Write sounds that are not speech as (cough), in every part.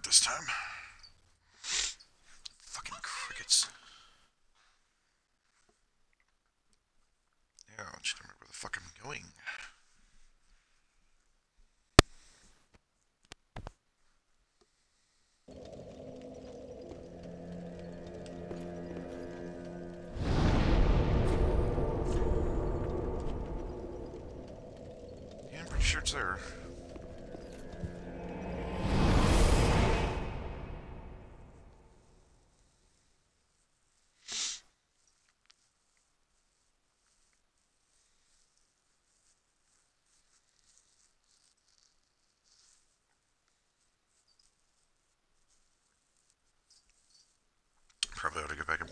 work this time. Fucking crickets. Yeah, I just remember where the fuck I'm going. Yeah, I'm pretty sure it's there.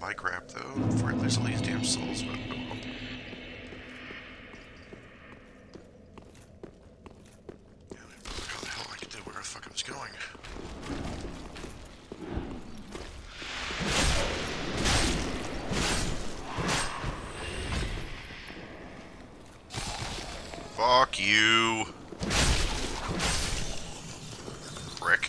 Buy crap though before I lose all these damn souls, but oh well. Yeah, I mean, how the hell I could do where the fuck I was going. Fuck you. Brick.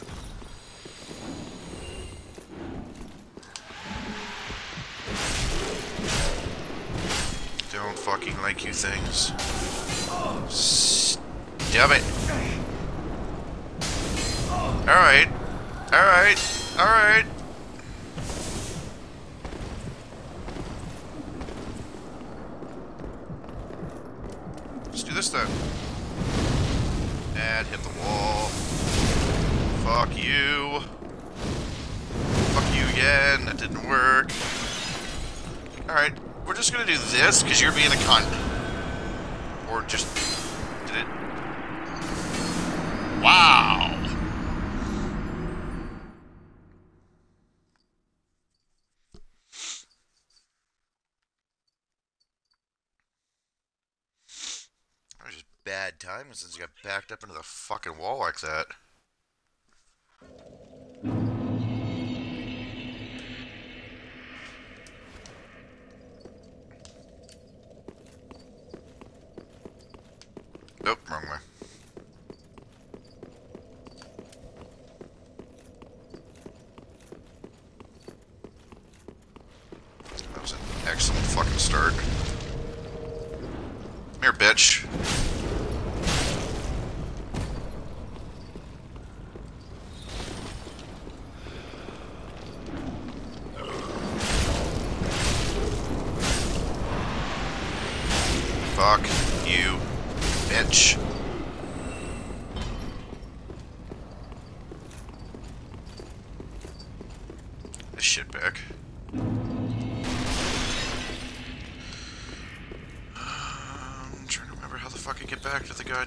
Don't fucking like you things. Stop it. Alright. Alright. Alright. Let's do this then. And hit the wall. Fuck you. Fuck you again. That didn't work. Alright, we're just gonna do this because you're being a cunt. Or just. Did it. Wow! That was just you got backed up into the fucking wall like that.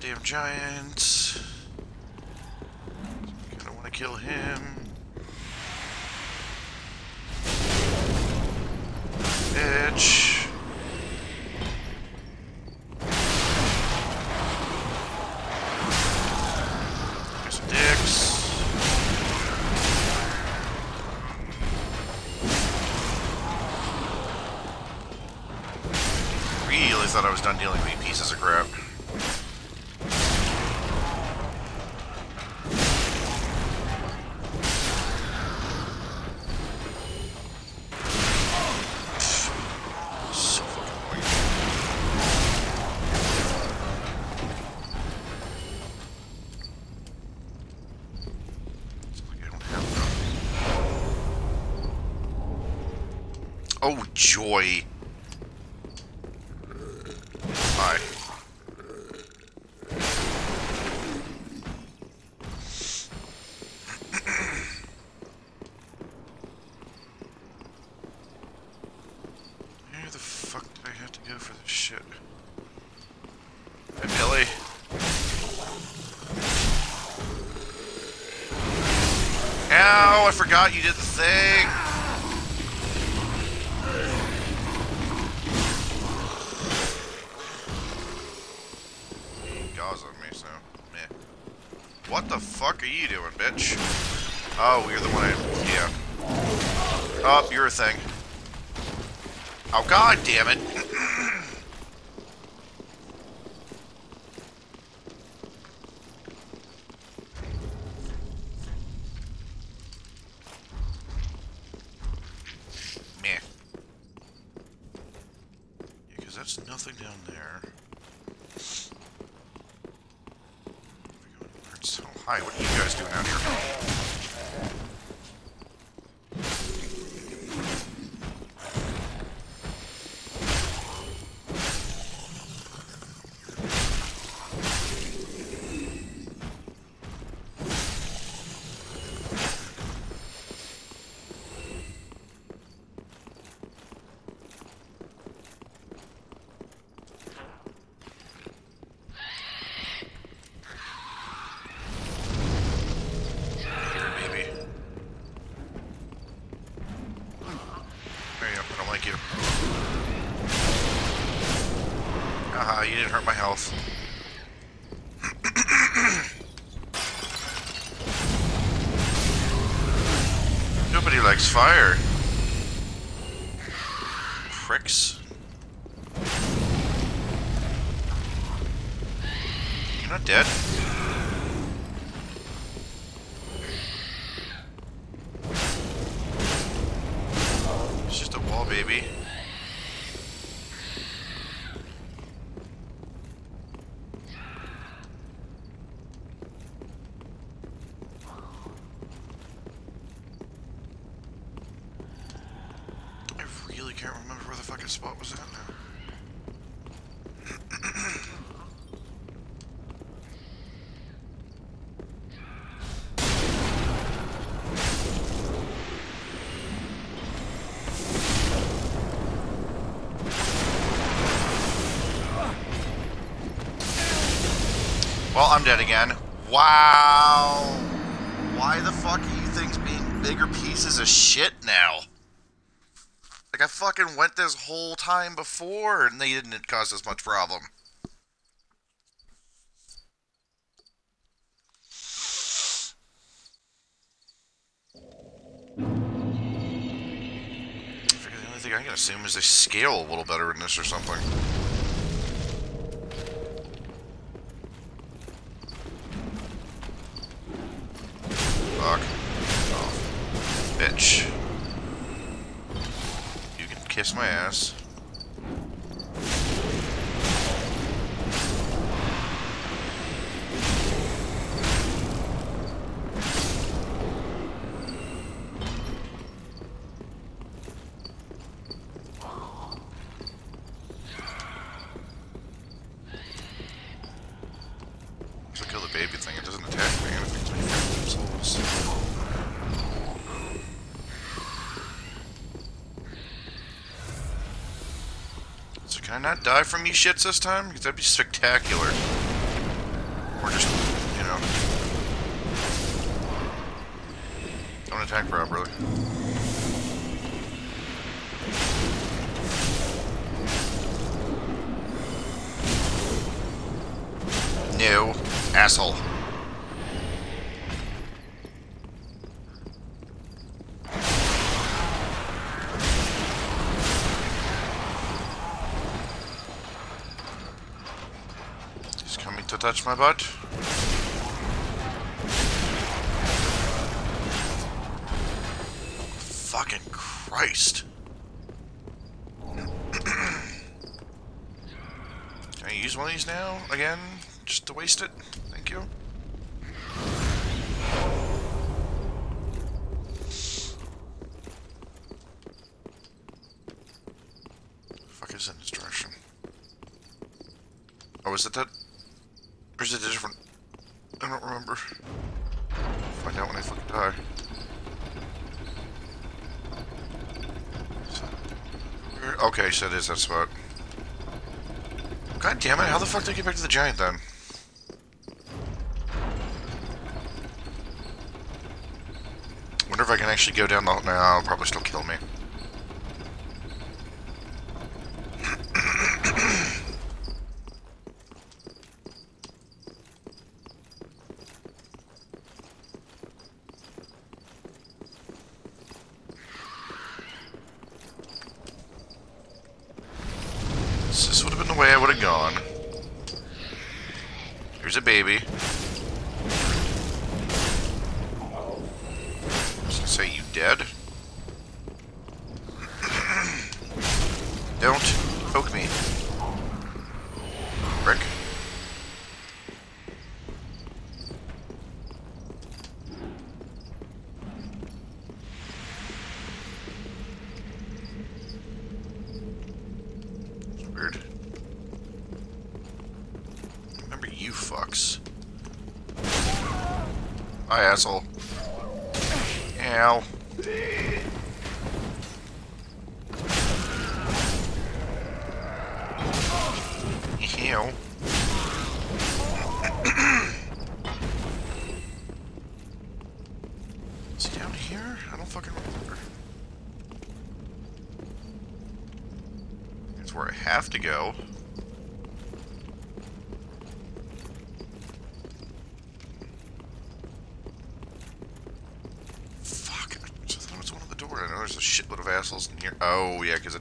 Goddamn giant. I want to kill him. Bitch. Dicks. Really thought I was done dealing enough. Oh joy. Hi. Where the fuck did I have to go for this shit? Hey, Billy. Ow, I forgot you did What the fuck are you doing, bitch? Oh, you're the one I yeah. Oh, you're a thing. Oh god damn it. Because that's nothing down there. It's so high. What are you guys doing out here? Here, baby. There you go. I don't like you. Haha, you didn't hurt my health. Nobody likes fire. Pricks. You're not dead. It's just a wall, baby. I really can't remember where the fucking spot was at now. Well, I'm dead again. Wow. Why the fuck are you things being bigger pieces of shit now? Like, I fucking went this whole time before, and they didn't cause us much problem. I figure the only thing I can assume is they scale a little better in this or something. Fuck off. Bitch. You can kiss my ass. So kill the baby thing, it doesn't attack me, and it makes me feel souls. So can I not die from you shits this time? Because that'd be spectacular. Or just, you know... Don't attack properly. No. Asshole. He's coming to touch my butt. Fucking Christ. (clears throat) Can I use one of these now? Again? Just to waste it? Thank you. Fuck is in this direction? Oh, is it that? Or is it a different? I don't remember. Find out when I fucking die. So- it is that spot. God damn it, how the fuck did I get back to the giant then? Wonder if I can actually go down the... No, it'll probably still kill me.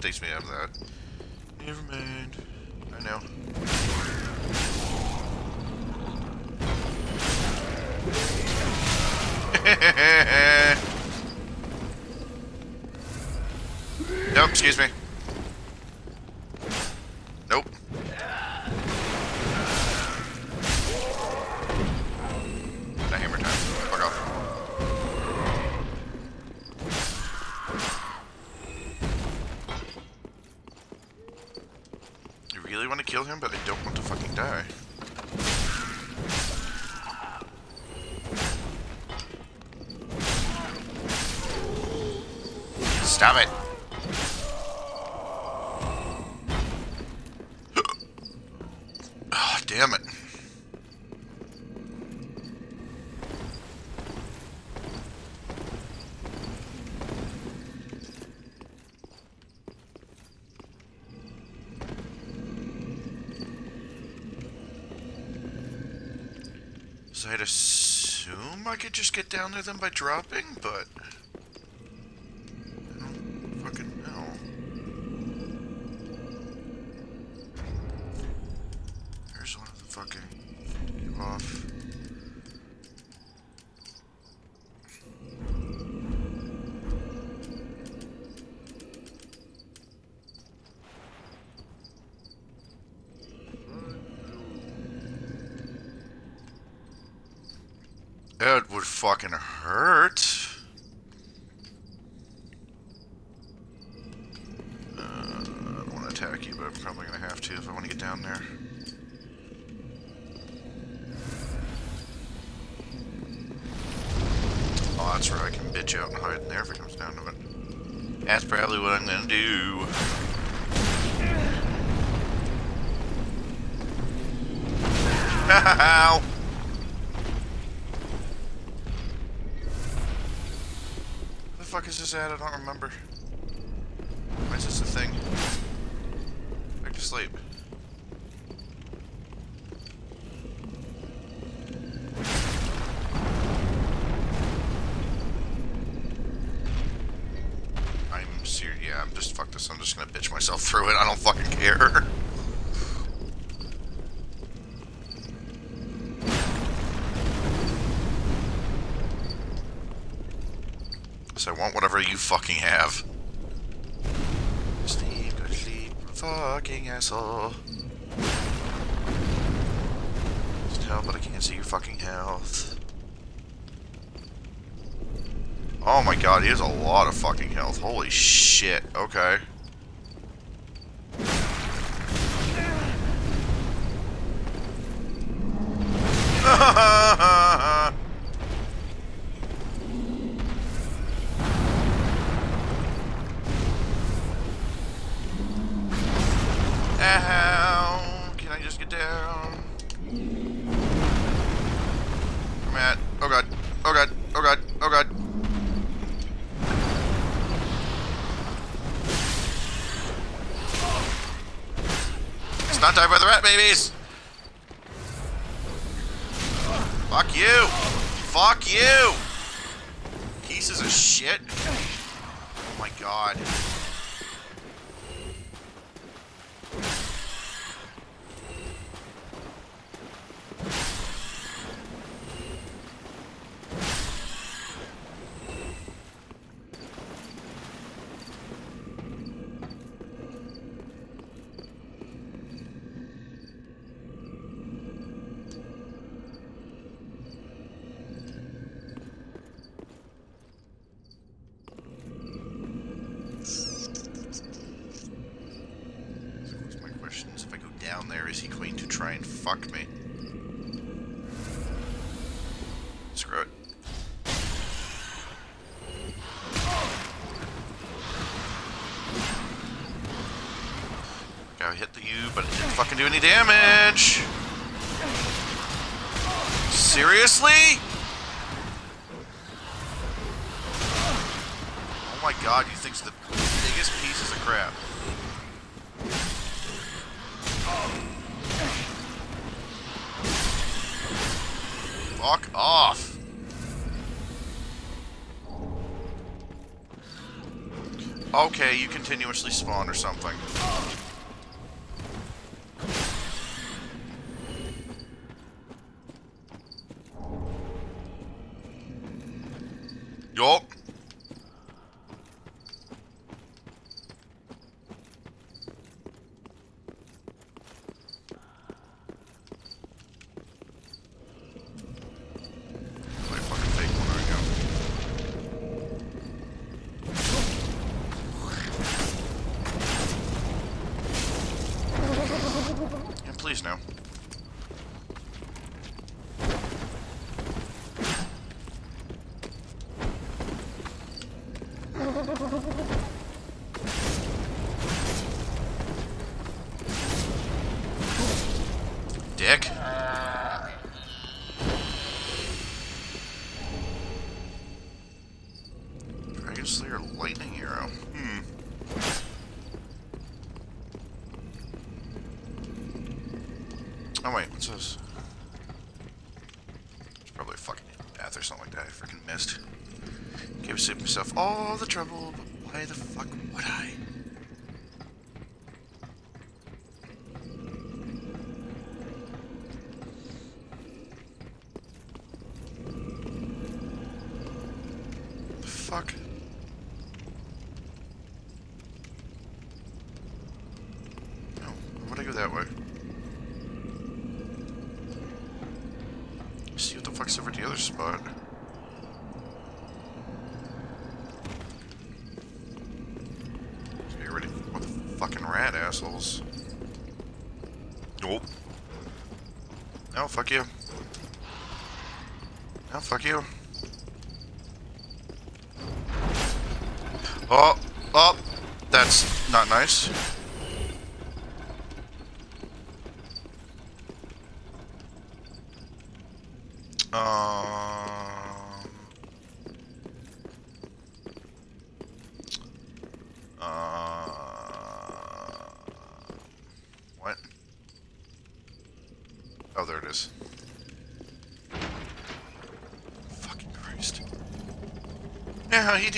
takes me out of that. I'd assume I could just get down there then by dropping, but... was that? I don't remember. want whatever you fucking have. Sleep, sleep, fucking asshole. Just tell, but I can't see your fucking health. Oh my god, he has a lot of fucking health. Holy shit. Okay. (laughs) Time for the rat babies! Fuck you! Fuck you! Pieces of shit! Oh my god. any damage. Seriously? Oh my god, he thinks the biggest pieces of crap. Fuck off. Okay, you continuously spawn or something. all the trouble. missiles. Nope. No, fuck you. No, fuck you. Oh, oh, that's not nice.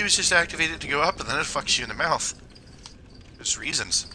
was just activated to go up, and then it fucks you in the mouth. There's reasons.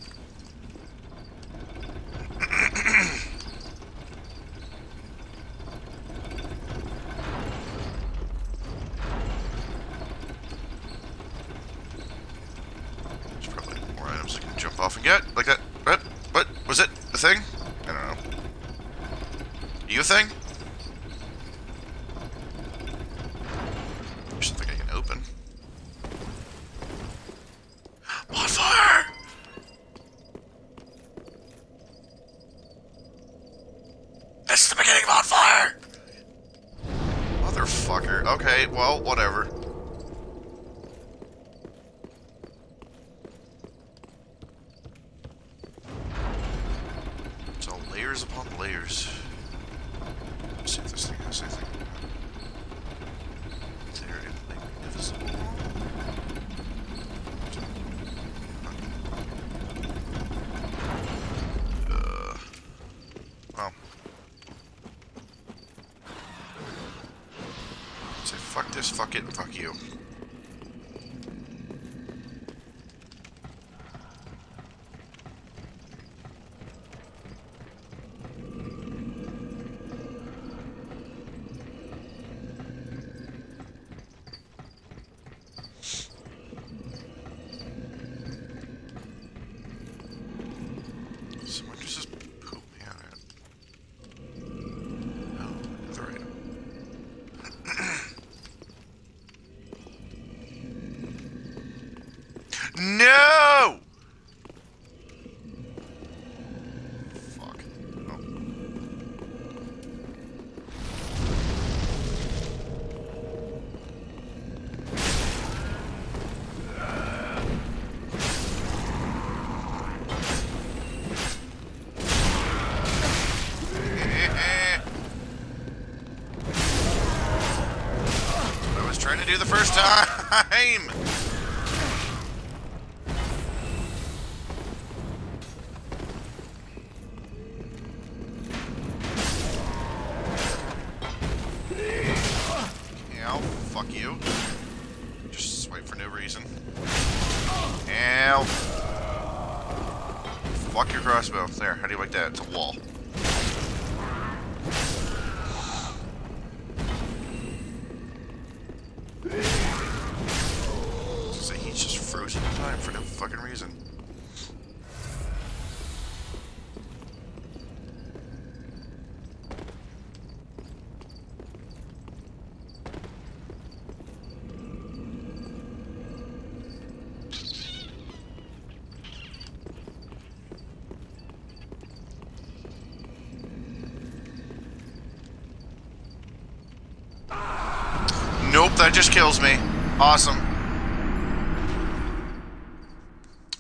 Kills me. Awesome.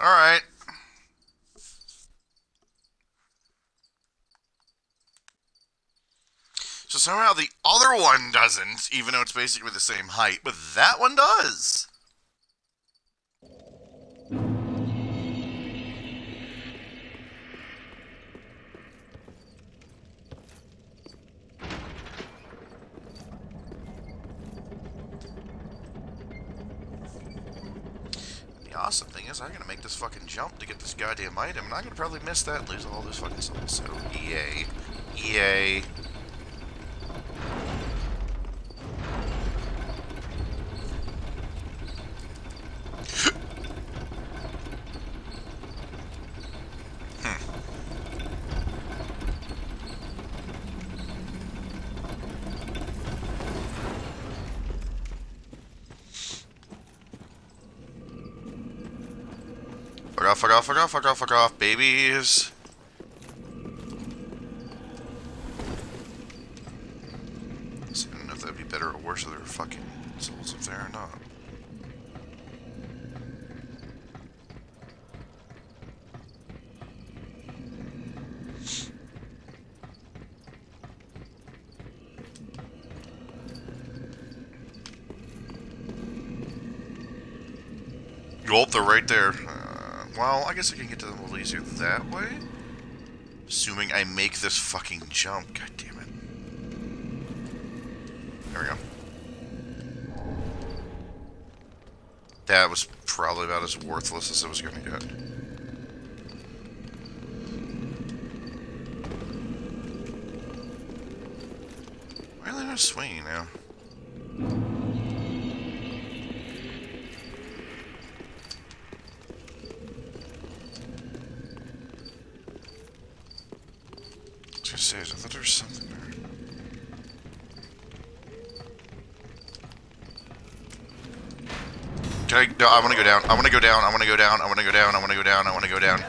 Alright. So somehow the other one doesn't, even though it's basically the same height, but that one does. Goddamn item, and I'm not gonna probably miss that and lose all those fucking souls. So, EA. EA. Fuck off, fuck off, fuck off, fuck off, fuck off, babies. I don't know if that'd be better or worse if there were fucking souls up there or not. Oh, they're right there. Well, I guess I can get to them a little easier that way. Assuming I make this fucking jump. God damn it. There we go. That was probably about as worthless as it was going to get. Why are they not swinging now? I thought there was something there. Can I? No, I want to go down. I want to go down. I want to go down. I want to go down. I want to go down. I want to go down.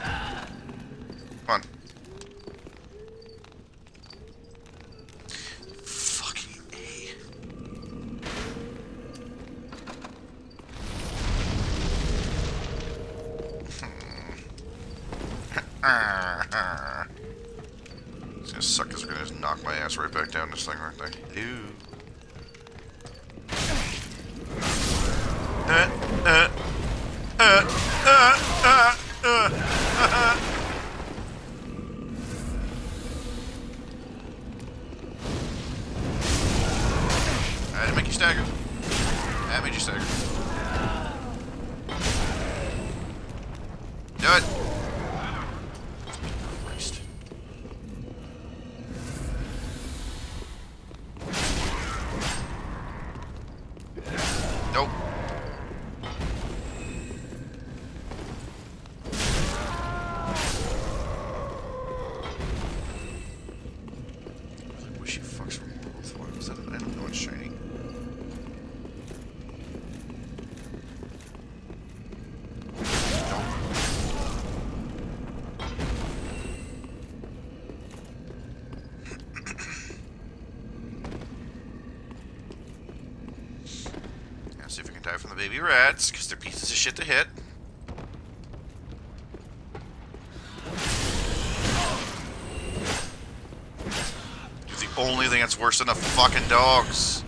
Shit to hit. The only thing that's worse than the fucking dogs.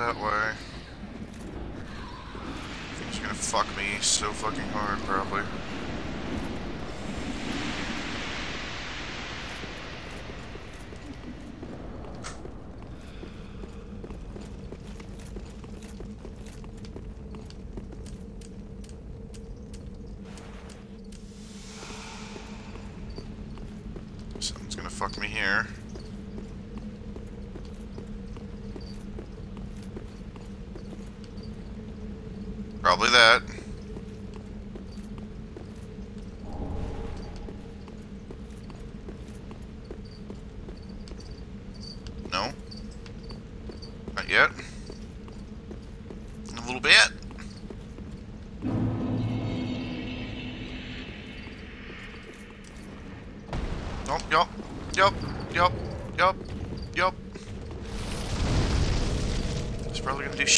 that way. Gonna fuck me so fucking hard, probably.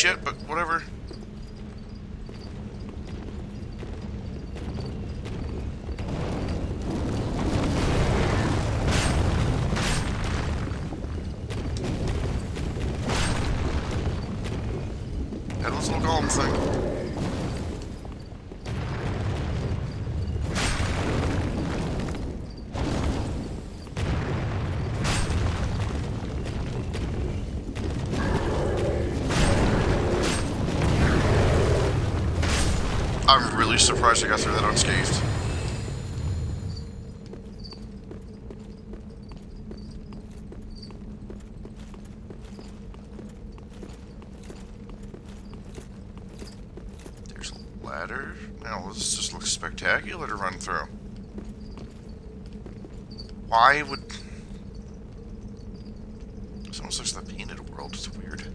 shit, but whatever. just surprised I got through that unscathed. There's a ladder. Now this just looks spectacular to run through. Why would... This almost looks like the painted world. It's weird.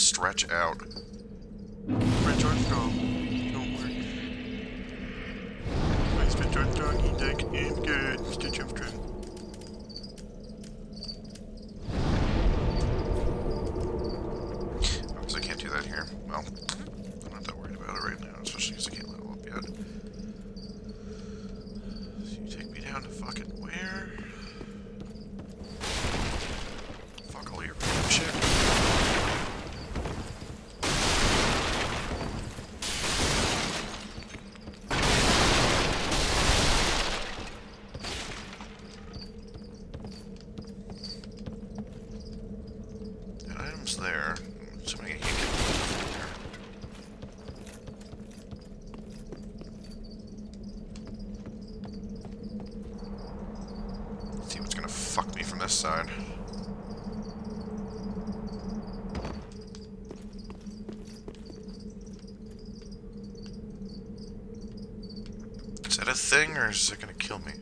stretch out miners are gonna kill me.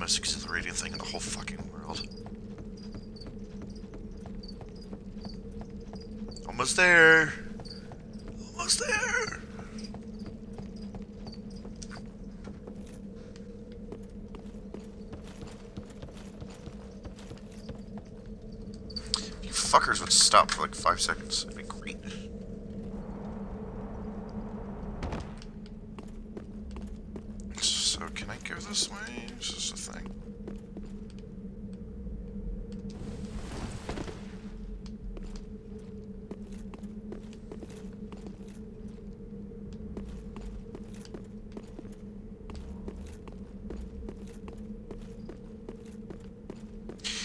Most exhilarating thing in the whole fucking world. Almost there. Almost there. You fuckers would stop for like five seconds be great. So can I go this way? Is this a thing?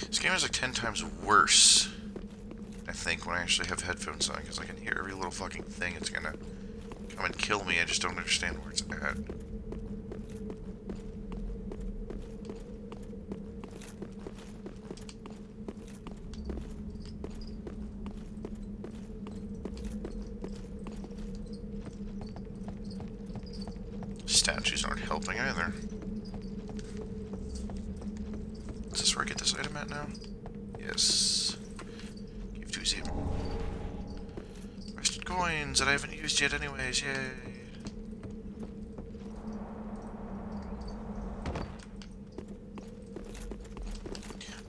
This game is like 10 times worse, I think, when I actually have headphones on, because I can hear every little fucking thing. It's gonna come and kill me. I just don't understand where it's at. Statues aren't helping either. Is this where I get this item at now? Yes. Give to zero. Rusted coins that I haven't used yet anyways, yay.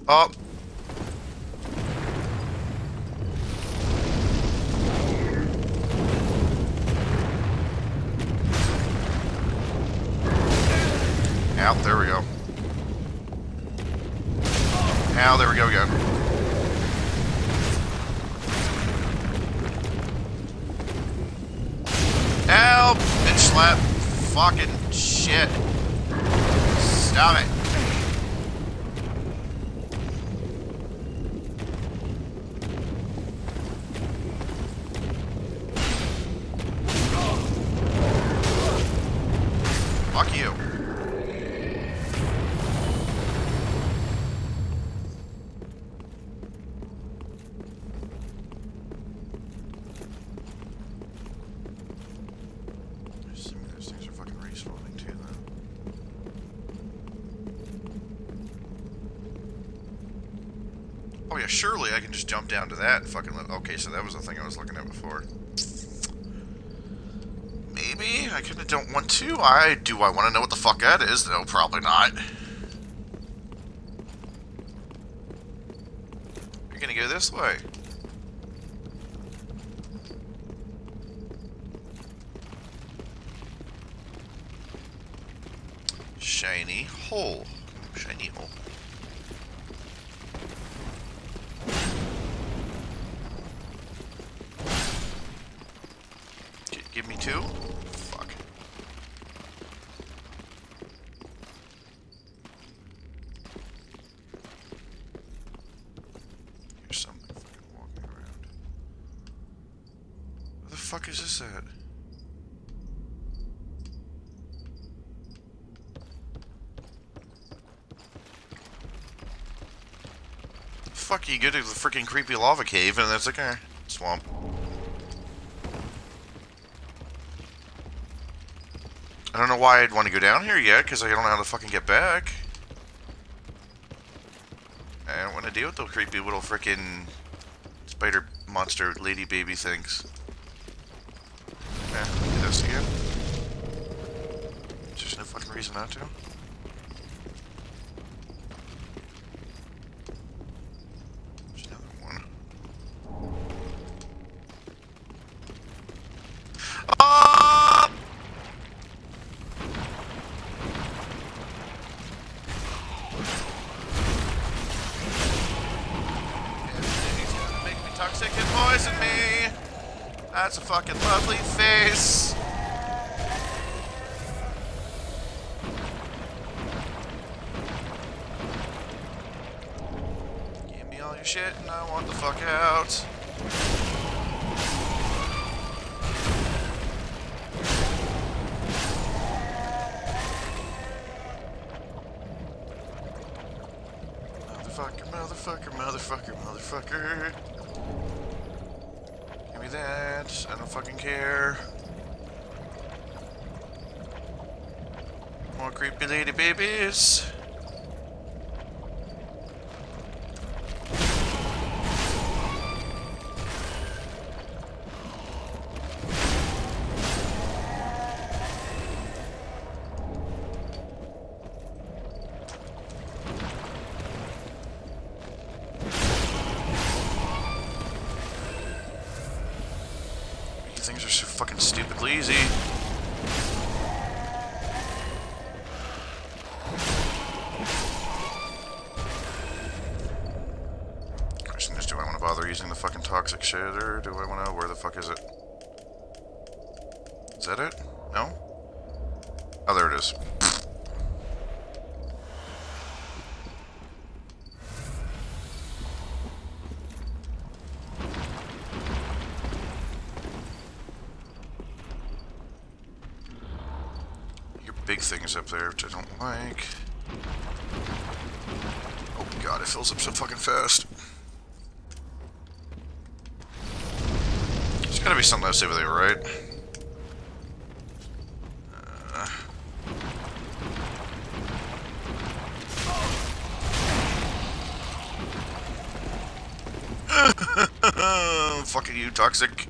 Oh! Surely I can just jump down to that and fucking. Okay, so that was the thing I was looking at before. Maybe? I kinda don't want to. I... Do I want to know what the fuck that is, though? Probably not. You're gonna go this way. Shiny hole. Shiny hole. G- give me two? Fuck. Here's something fucking walking around. Where the fuck is this at? You go to the freaking creepy lava cave and it's like a swamp. I don't know why I'd want to go down here yet, because I don't know how to fucking get back. I don't want to deal with those creepy little freaking spider monster lady baby things. Eh, yeah, do this again. There's no fucking reason not to. Fuck is it? Is that it? No? Oh, there it is. Your big things up there, which I don't like. Oh god, it fills up so fucking fast. There's gotta be something else over there, right? Uh, (laughs) fucking you, toxic.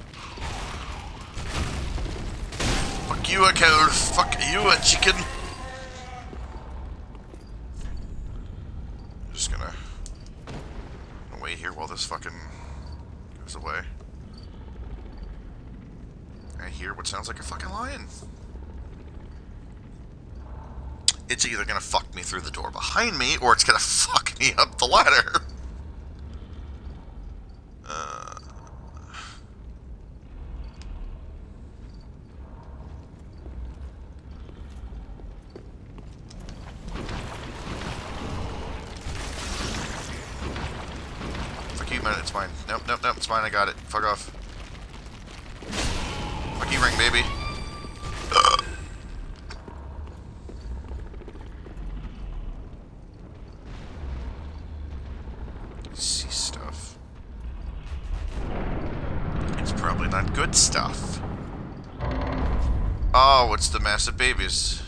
Fuck you, a cow. Fuck you, a chicken. Just gonna wait here while this fucking goes away. I hear what sounds like a fucking lion. It's either gonna fuck me through the door behind me, or it's gonna (laughs) fuck me up the ladder. Uh, Fuck you, man, it's mine. Nope, nope, nope, it's mine, I got it. Fuck off. Babies.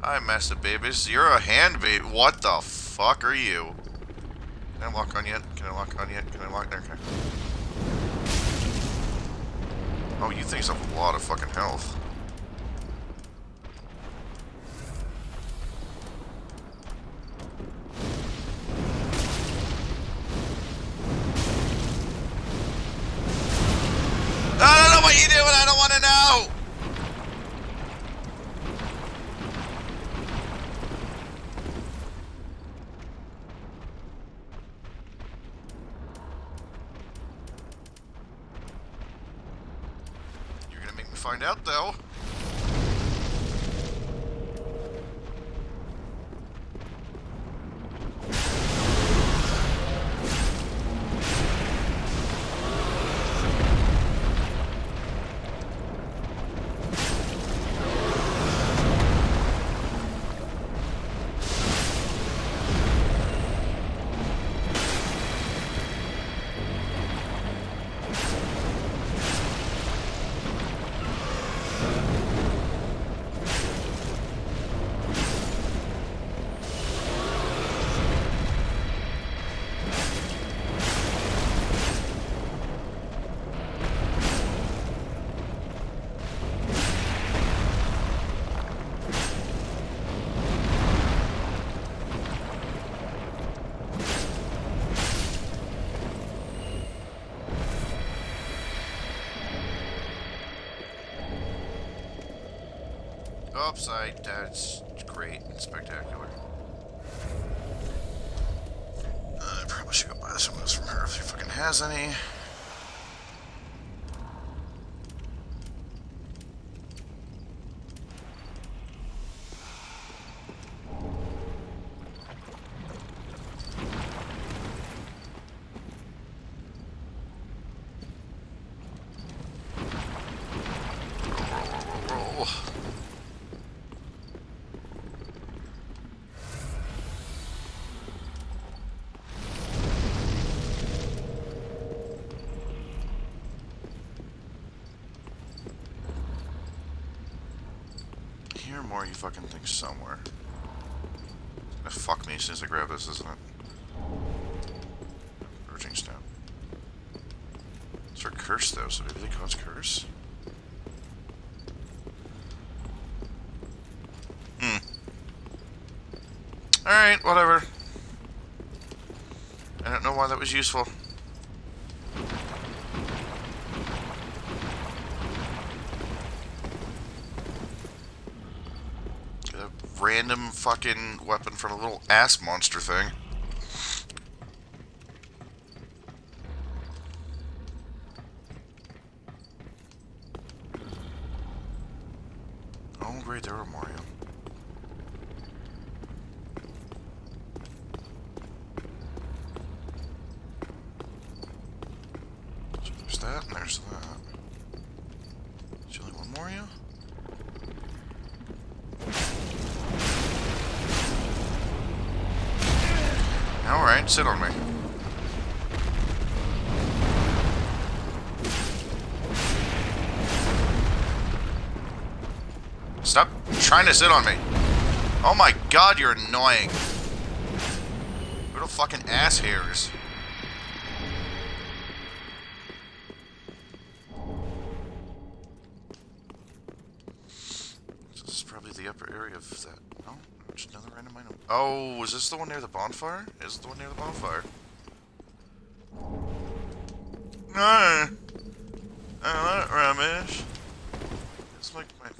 Hi, massive babies. You're a hand baby. What the fuck are you? Can I lock on yet? Can I lock on yet? Can I lock there? Okay. Oh, you things have a lot of fucking health. Oops, I, that's great and spectacular. Uh, I probably should go buy some of those from her if she fucking has any. Roll, roll, roll, roll, roll. hear more you fucking things somewhere. Fuck me as soon as I grab this, isn't it? Purging stone. It's for curse though, so maybe they cause curse? Hmm. Alright, whatever. I don't know why that was useful. random fucking weapon from a little ass monster thing. Oh, great, there were Mario. So there's that, and there's that. Is there only one Mario? Alright, sit on me. Stop trying to sit on me. Oh my god, you're annoying. Little fucking ass hairs. This is probably the upper area of that. Oh, just another random item. Oh, is this the one near the bonfire? Is it the one near the bonfire? No. Oh, that rubbish. It's like my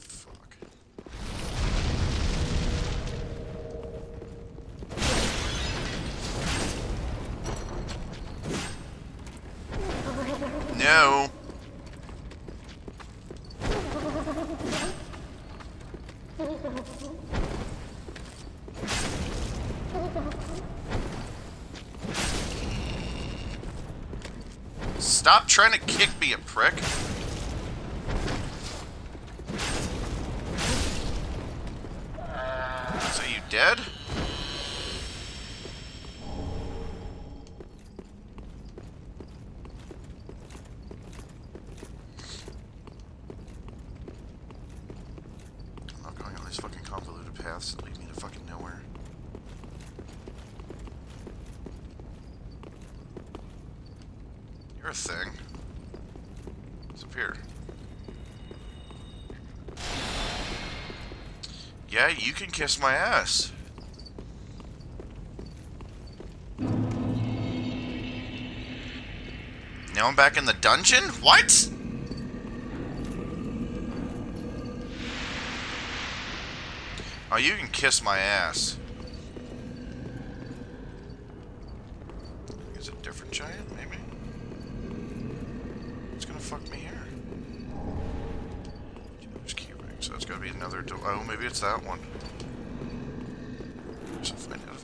No. Stop trying to kick me, a prick. So you dead? I'm not going on these fucking convoluted paths that lead me to fucking nowhere. You're a thing. What's up here? Yeah, you can kiss my ass. Now I'm back in the dungeon? What? Oh, you can kiss my ass. Is it a different giant, maybe? It's gonna fuck me here. So it's gotta be another. Oh, maybe it's that one. So find out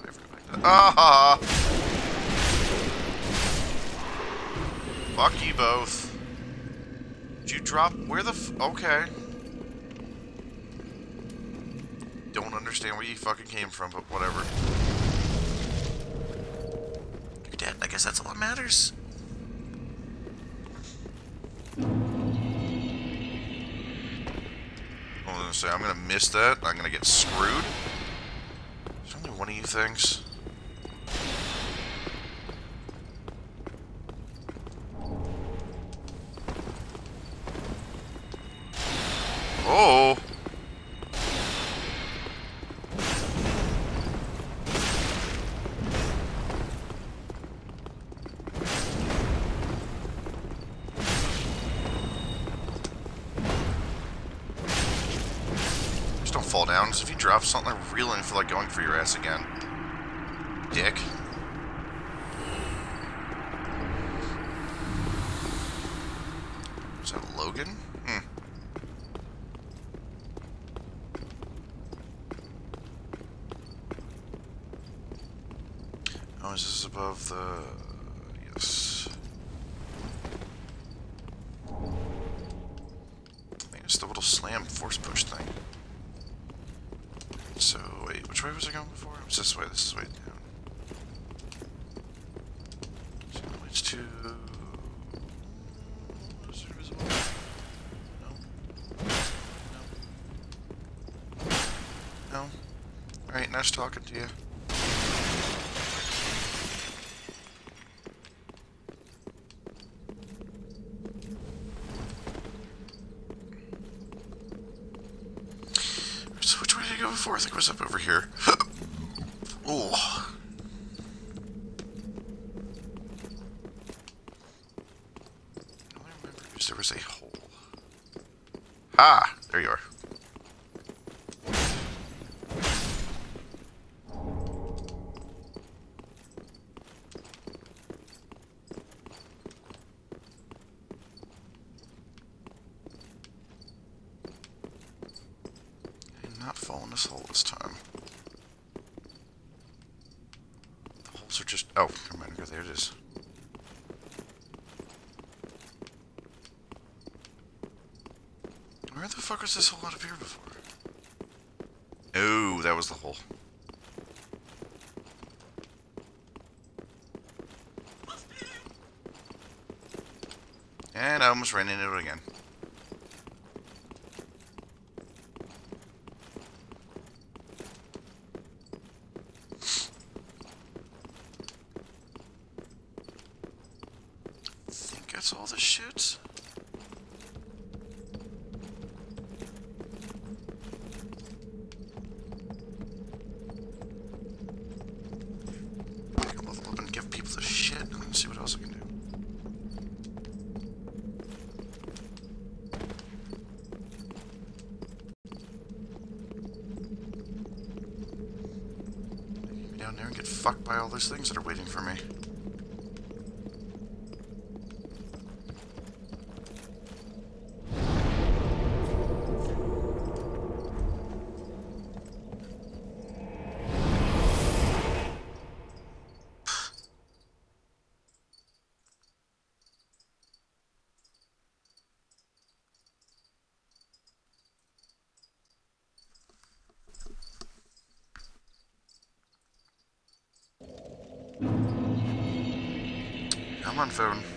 Ah! (laughs) Fuck you both. Did you drop? Where the f- Okay. Don't understand where you fucking came from, but whatever. You're dead. I guess that's all that matters. I was gonna say, I'm gonna miss that. I'm gonna get screwed. There's only one of you things. Feel like going for your ass again. Dick. Is that Logan? Hmm. Oh, is this above the... Yes. I think it's the little slam force push thing. So, wait, which way was I going before? It was this way, this is way down. So, it's to... Is it visible? No. No. know. Alright, nice talking to you. So which way did I go before? I think it was up over here. oh. All I remember is there was a hole. Ah, there you are. I'm not falling this hole this time. The holes are just... Oh, never mind. There it is. Where the fuck was this hole out of here before? Oh, that was the hole. And I almost ran into it again. think that's all the shit. I can level up and give people the shit and see what else I can do. Get down there and get fucked by all those things that are waiting for me. Come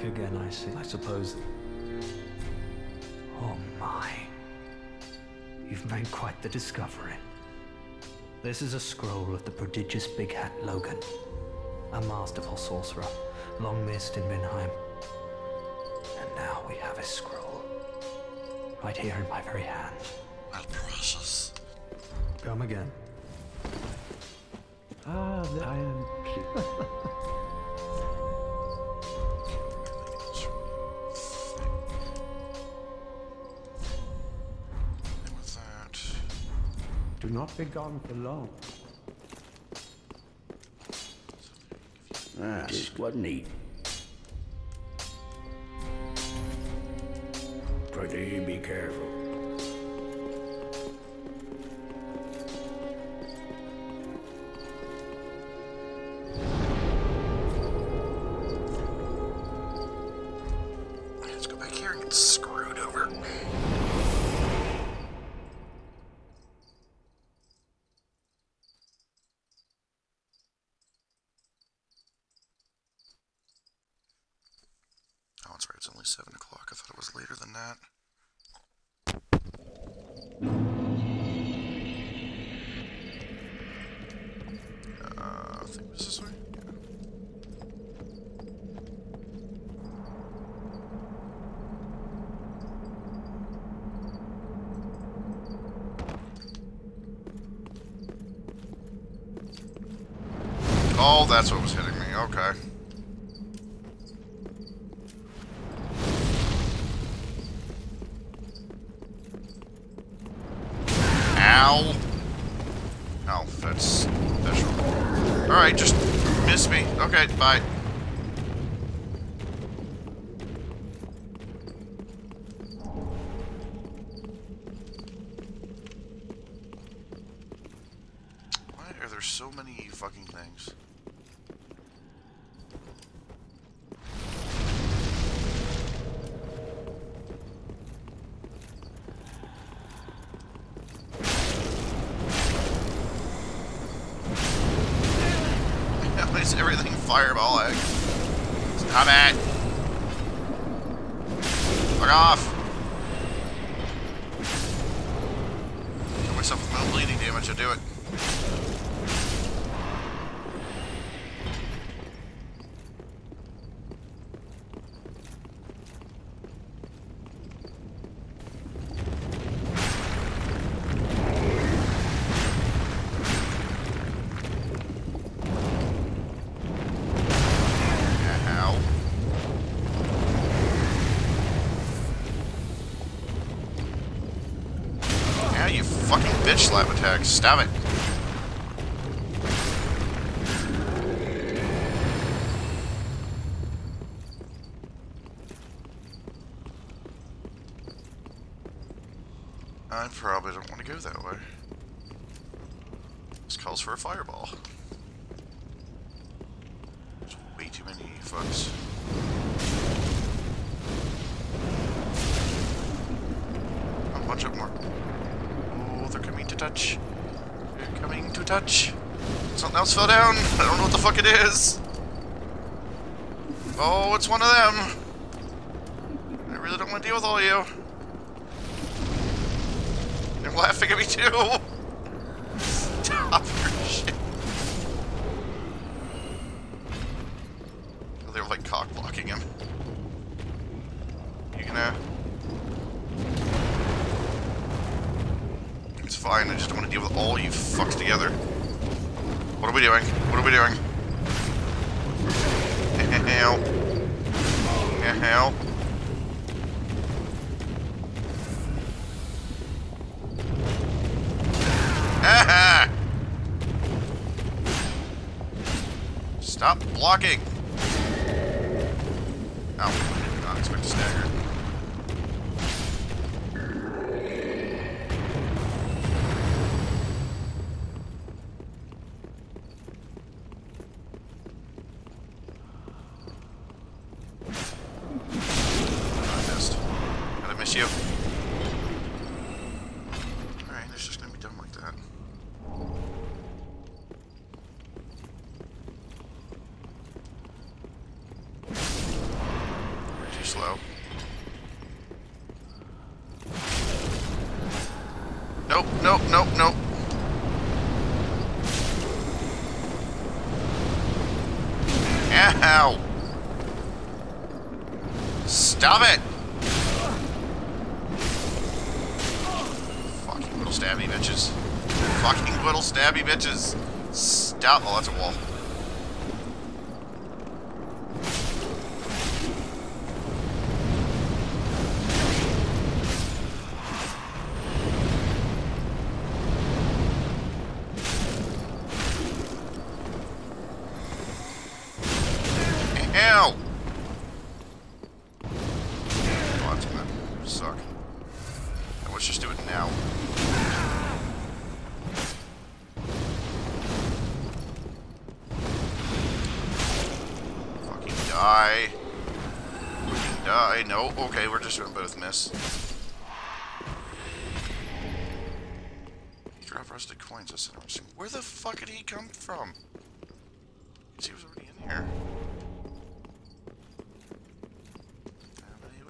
Back again, I see. I suppose. Oh my. You've made quite the discovery. This is a scroll of the prodigious Big Hat Logan, a masterful sorcerer, long missed in Vinheim. And now we have his scroll. Right here in my very hand. My precious. Come again. Do not be gone for long. Ah, this was Oh, that's what was hitting me. Okay. Ow. Oh, that's special. Alright, just miss me. Okay, bye. everything fireball egg. Stop it! Fuck off! Kill myself with no bleeding damage, I'll do it. Stop Stab it. blocking. outlaw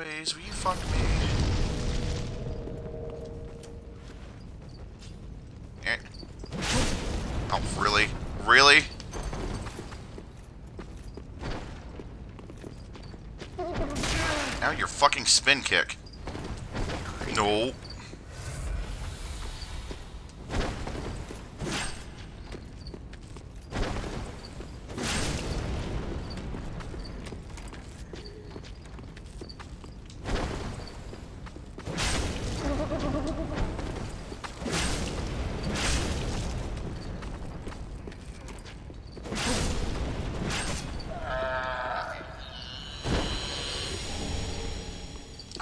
Sideways, will you fuck me? Eh. Oh, really? Really? Now your fucking spin kick. No.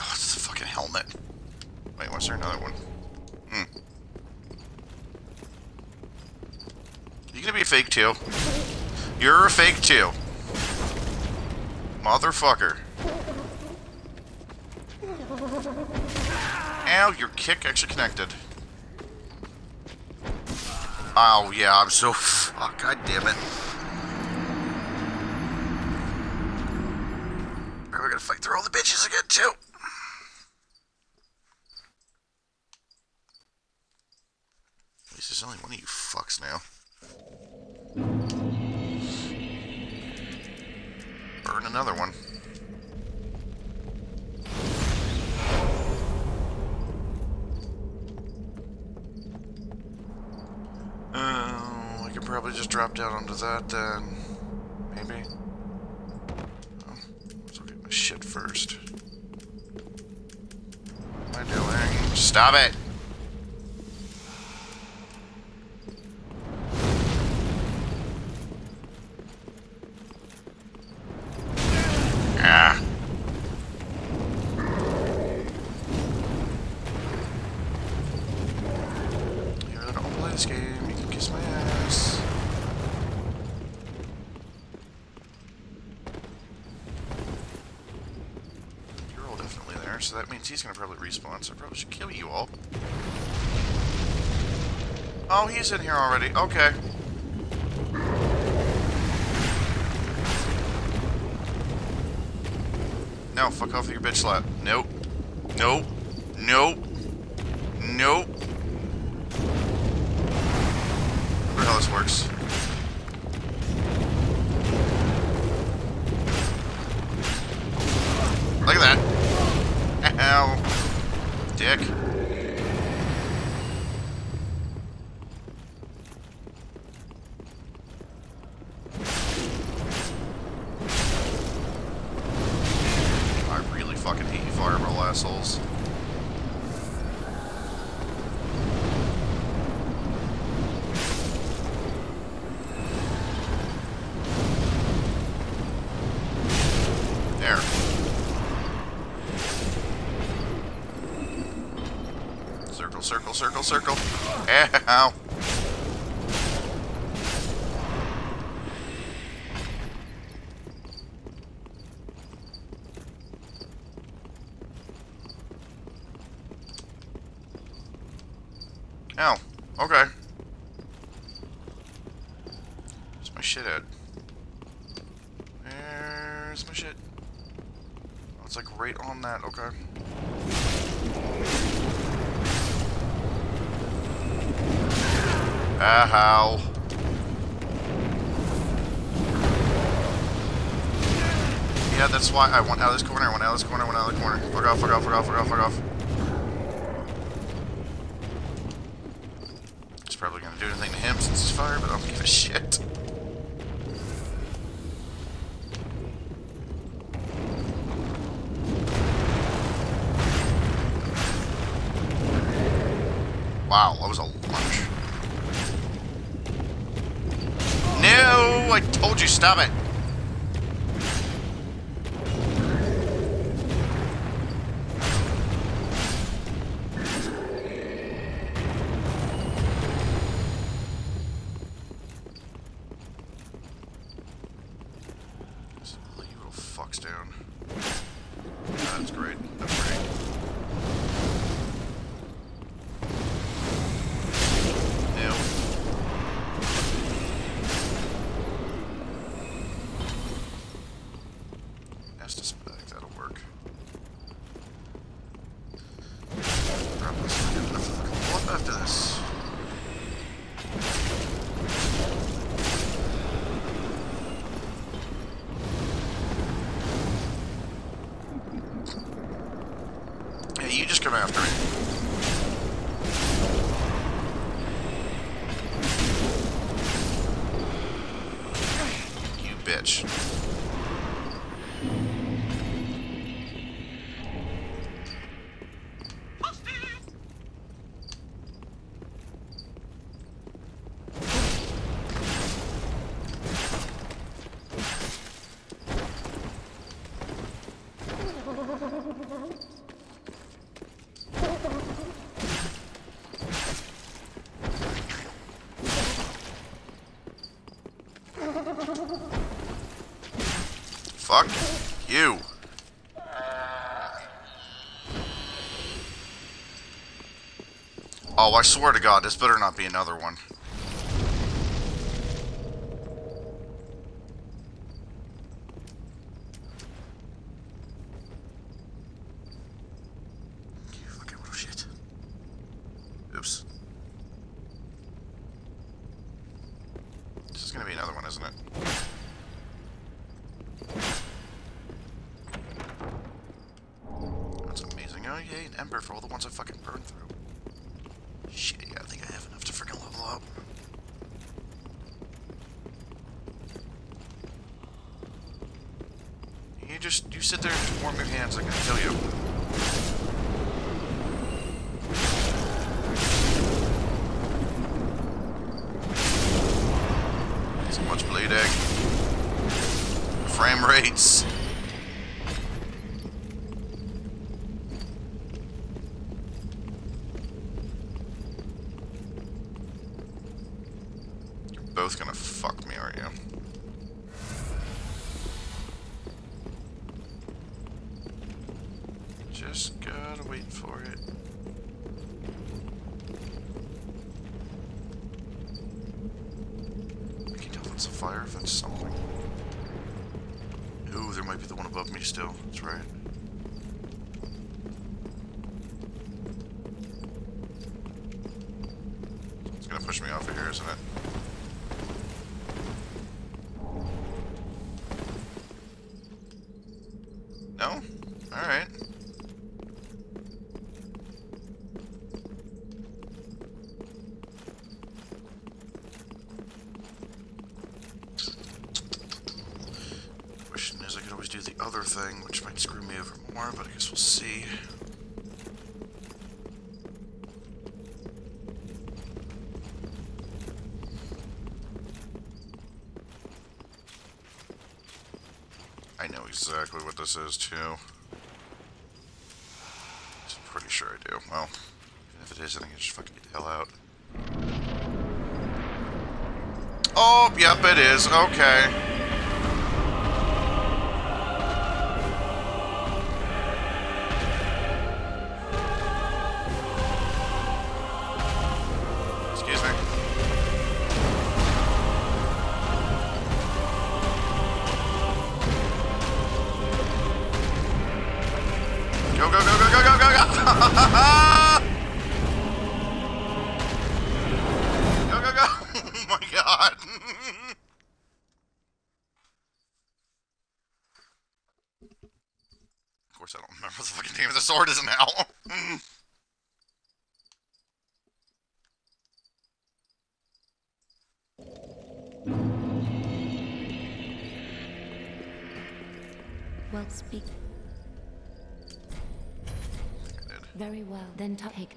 Oh, it's a fucking helmet. Wait, was there another one? Hmm. Gonna be fake too? You're a fake too. Motherfucker. Ow, your kick actually connected. Oh, yeah, I'm so... Fuck, god damn it. We're gonna fight through all the bitches again, too. At least there's only one of you fucks now. Another one. Oh, I could probably just drop down onto that then. Maybe. Oh, let's my shit first. What am I doing? Stop it! Ah. You really don't play this game, you can kiss my ass. You're all definitely there, so that means he's gonna probably respawn, so I probably should kill you all. Oh, he's in here already. Okay. No, fuck off with your bitch slap. Nope. Nope. Nope. Nope. (laughs) Ow. Ow. Okay. Where's my shit at? Where's my shit? Oh, it's like right on that. Okay. Ow. Yeah, that's why I went out of this corner, I went out of this corner, I went out of the corner. Fuck off, fuck off, fuck off. Fuck you. Oh, I swear to God, this better not be another one. exactly what this is, too. I'm pretty sure I do. Well, if it is, then I can just fucking get the hell out. Oh, yep, it is. Okay.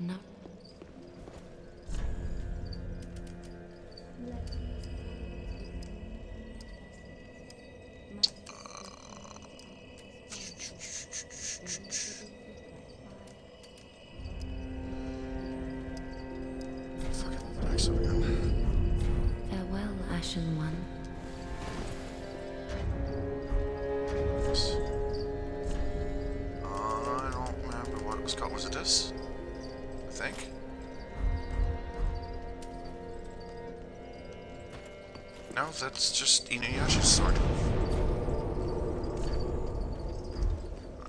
enough. that's just Inuyasha's sword.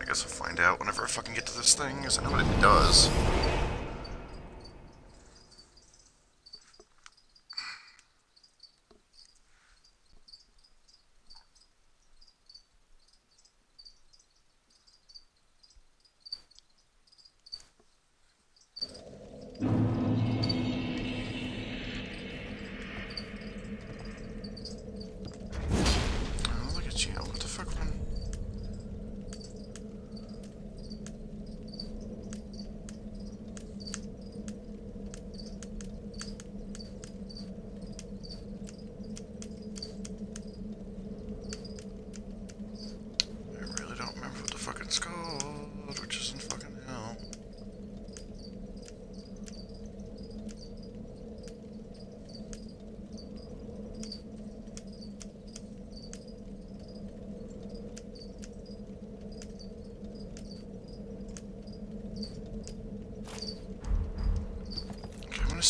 I guess I'll find out whenever I fucking get to this thing, because I know what it does.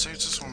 To this one,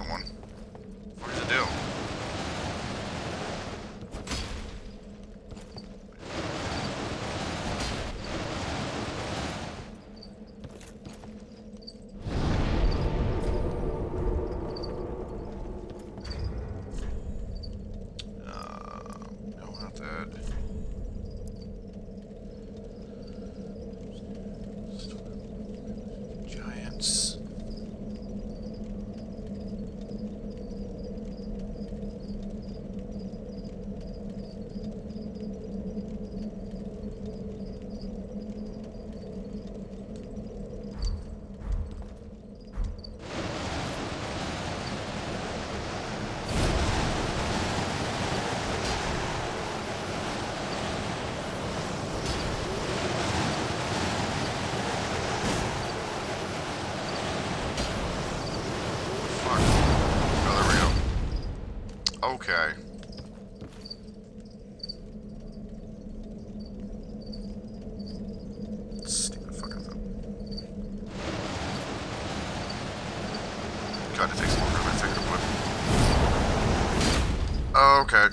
that one. What does it do? Uh, no, not that. Giants. Fuck. Oh, there we go. Okay. Stupid fucking thing. God, it takes longer than I figured it would. Okay.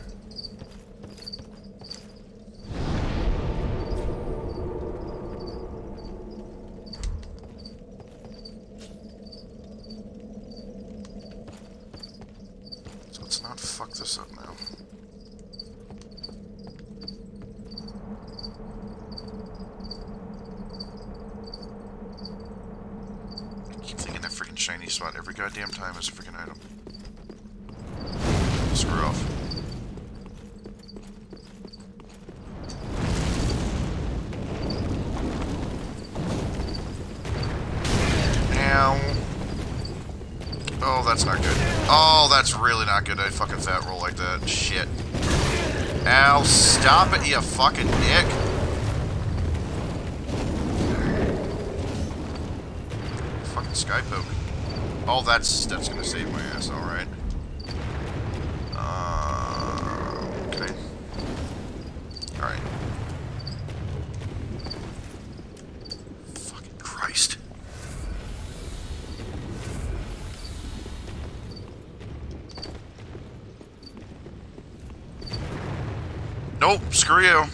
So let's not fuck this up now. I keep thinking that freaking shiny spot every goddamn time is a freaking item. Screw off. Oh, that's not good. Oh, that's really not good. I fucking fat roll like that. Shit. Ow, stop it, you fucking dick. Fucking sky poke. Oh, that's that's gonna save my ass, alright. Uh, okay. Alright. Fucking Christ. Nope, screw you.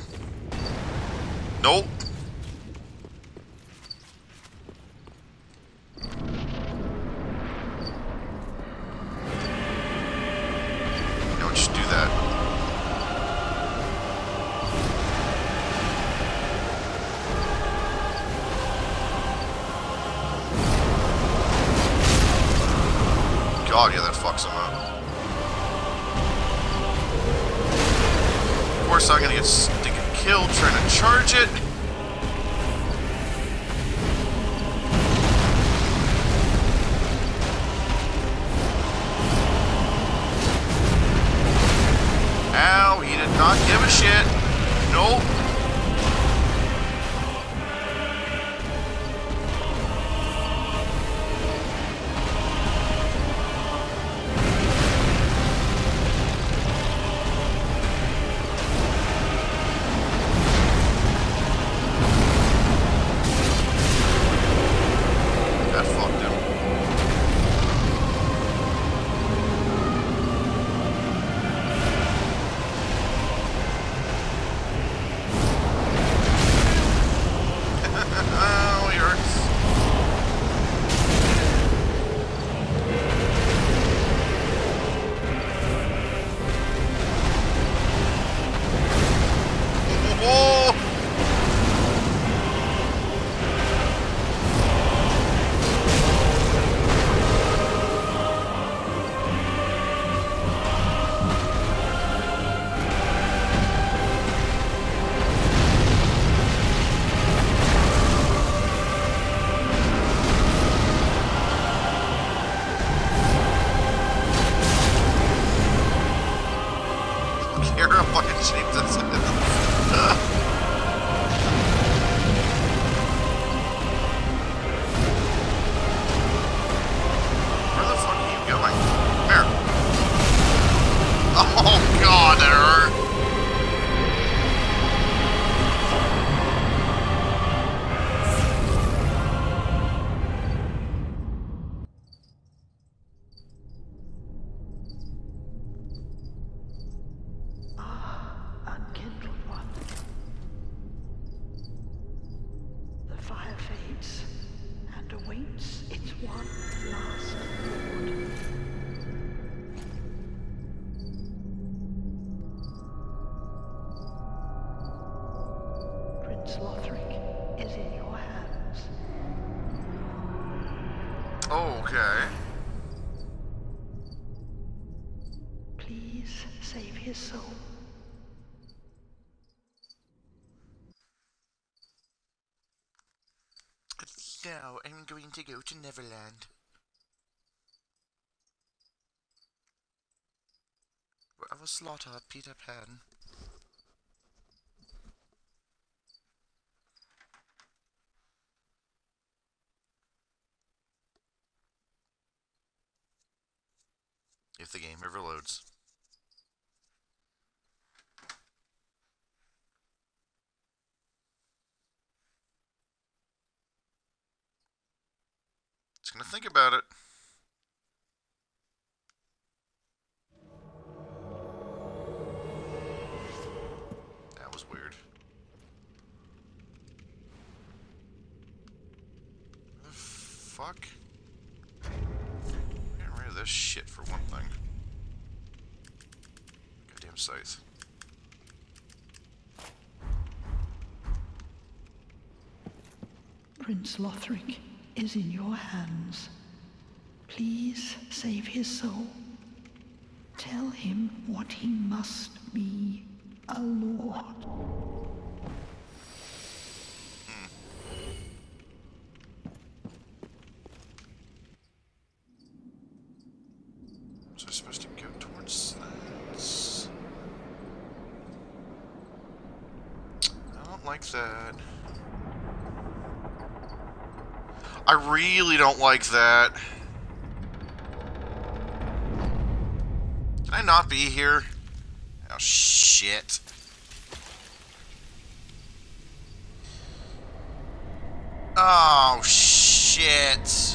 To go to Neverland. Where I will slaughter Peter Pan. If the game ever loads. Just gonna think about it. That was weird. The fuck? Get rid of this shit for one thing. Goddamn scythe. Prince Lothric is in your hands. Save his soul. Tell him what he must be a lord. So supposed to go towards that. I don't like that. I really don't like that. Not be here? Oh, shit. Oh, shit.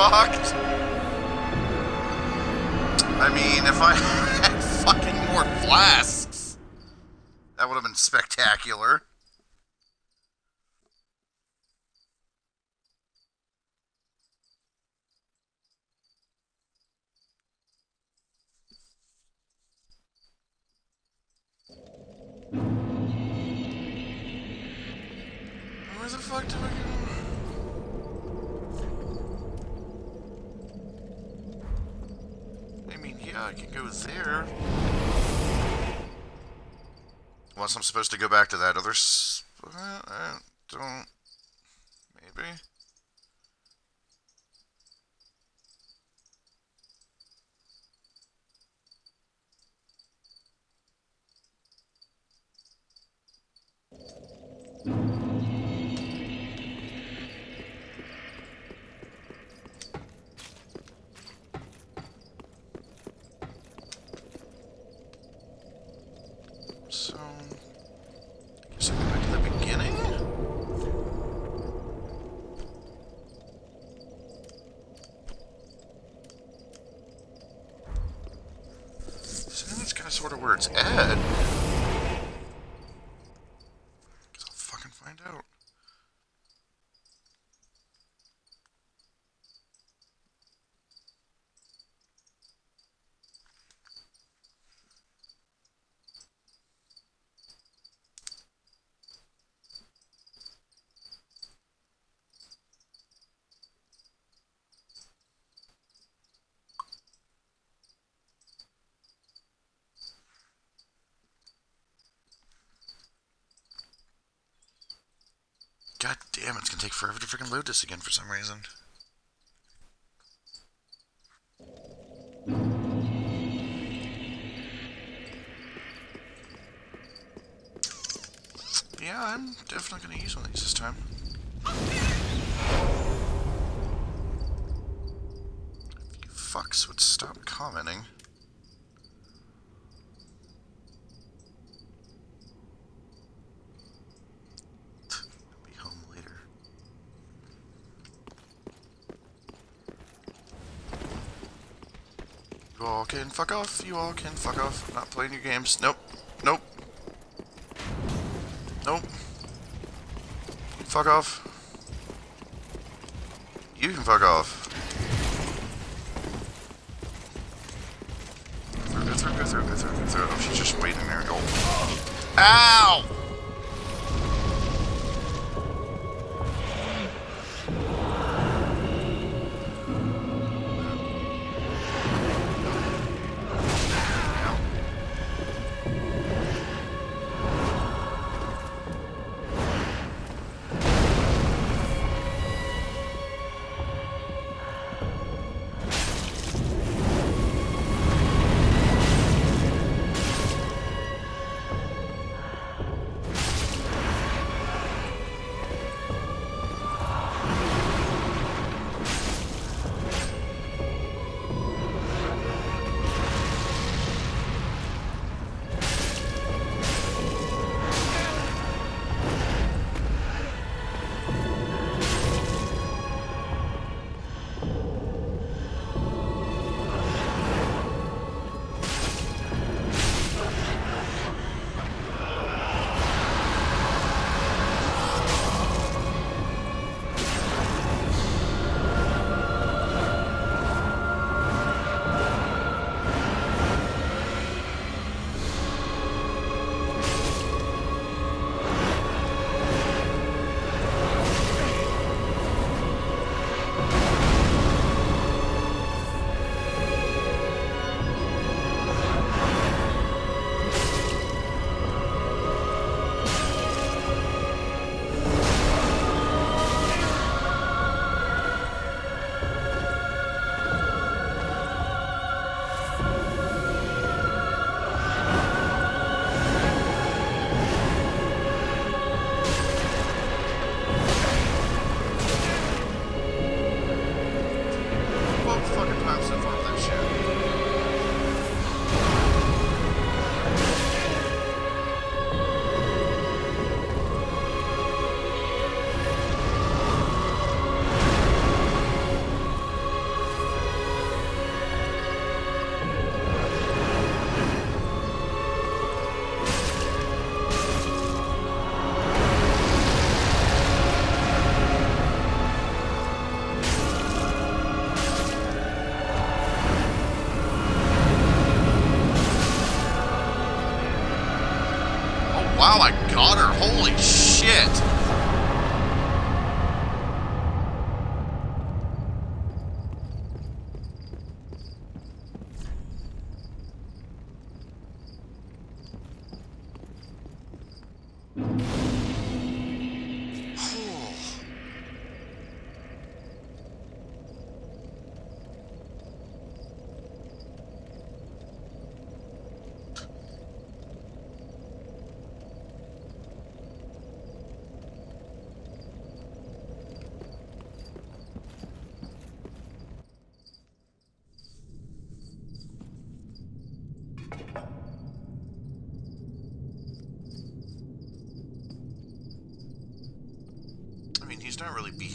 So that's kind of sort of where it's at. Guess I'll fucking find out. God damn, it's gonna take forever to freaking load this again for some reason. Yeah, I'm definitely gonna use one of these this time. If you fucks would stop commenting. Be home later. You all can fuck off. You all can fuck off. I'm not playing your games. Nope. Nope. Nope. Fuck off. You can fuck off. Go through, go through, go through, go through. Oh, she's just waiting there. Oh. Ow!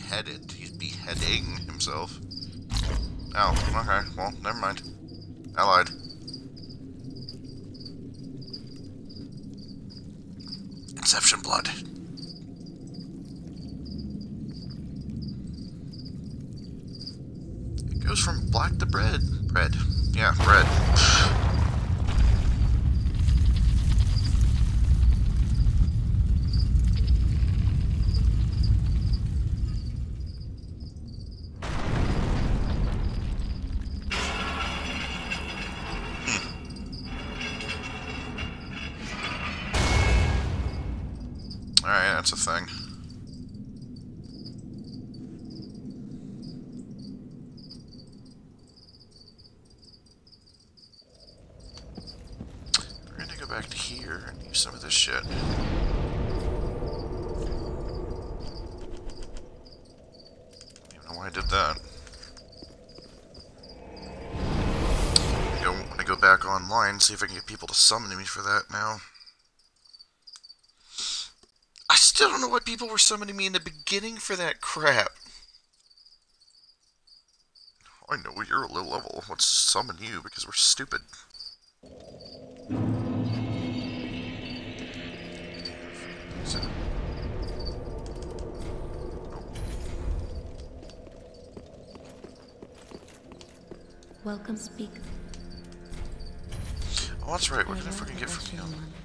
beheaded. He's beheading himself. Oh, okay. Well, never mind. I lied. Inception blood. It goes from black to bread. Bread. Yeah, bread. summoning me for that now. I still don't know why people were summoning me in the beginning for that crap. I know you're a little level. Let's summon you because we're stupid. Welcome, speaker that's right. Where did I fucking get from you?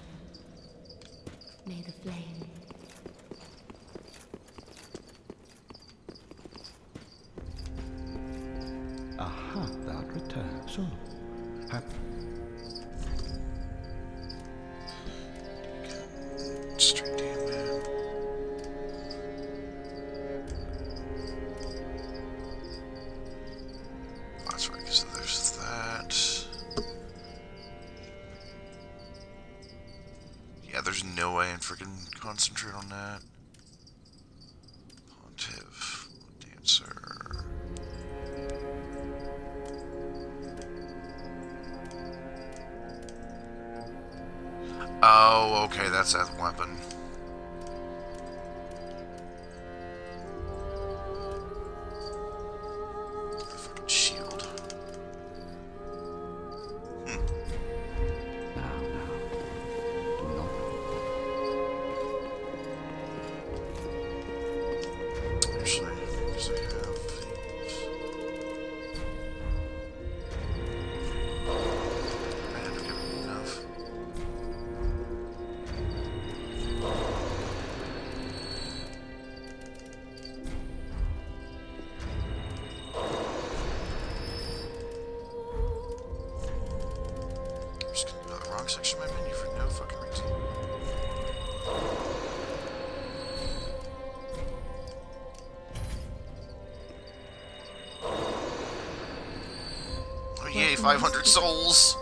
Five hundred souls.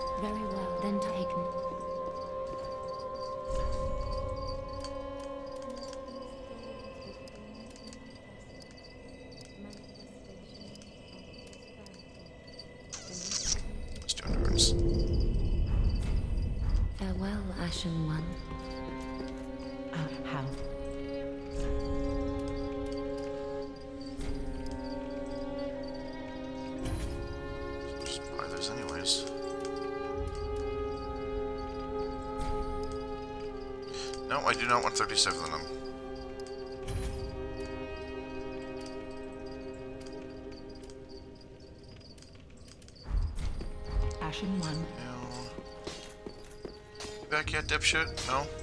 dipshit? No?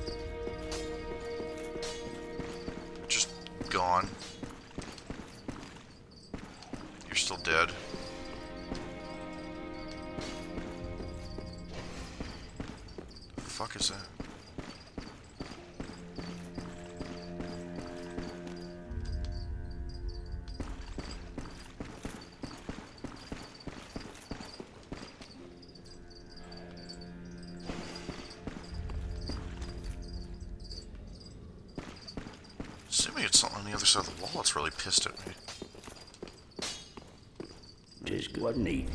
Just wasn't he?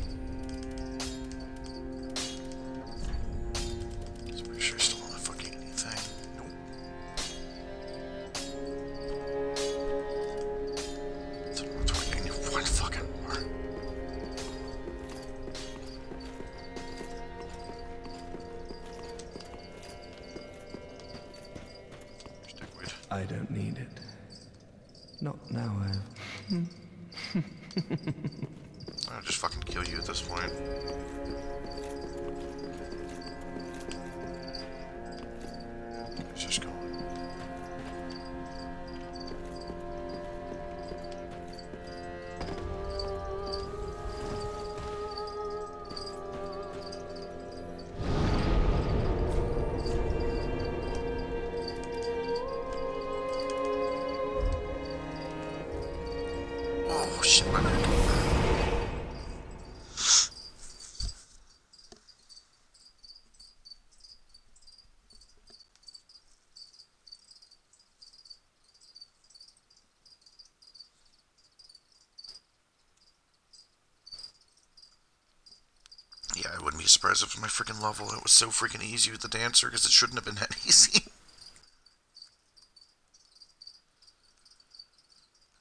Surprised if my freaking level. It was so freaking easy with the dancer because it shouldn't have been that (laughs) easy.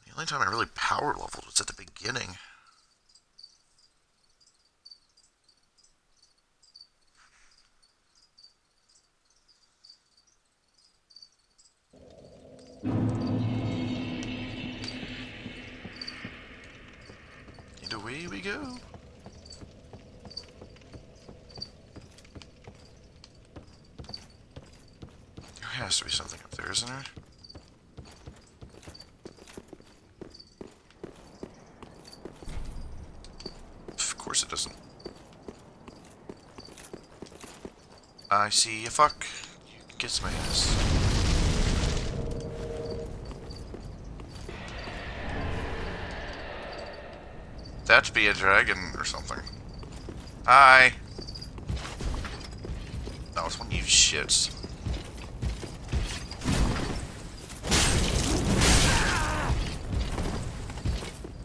The only time I really power leveled was at the beginning. And away we go. There has to be something up there, isn't there? Of course it doesn't. I see you fuck. Kiss my ass. That'd be a dragon or something. Hi. That was one of you shits.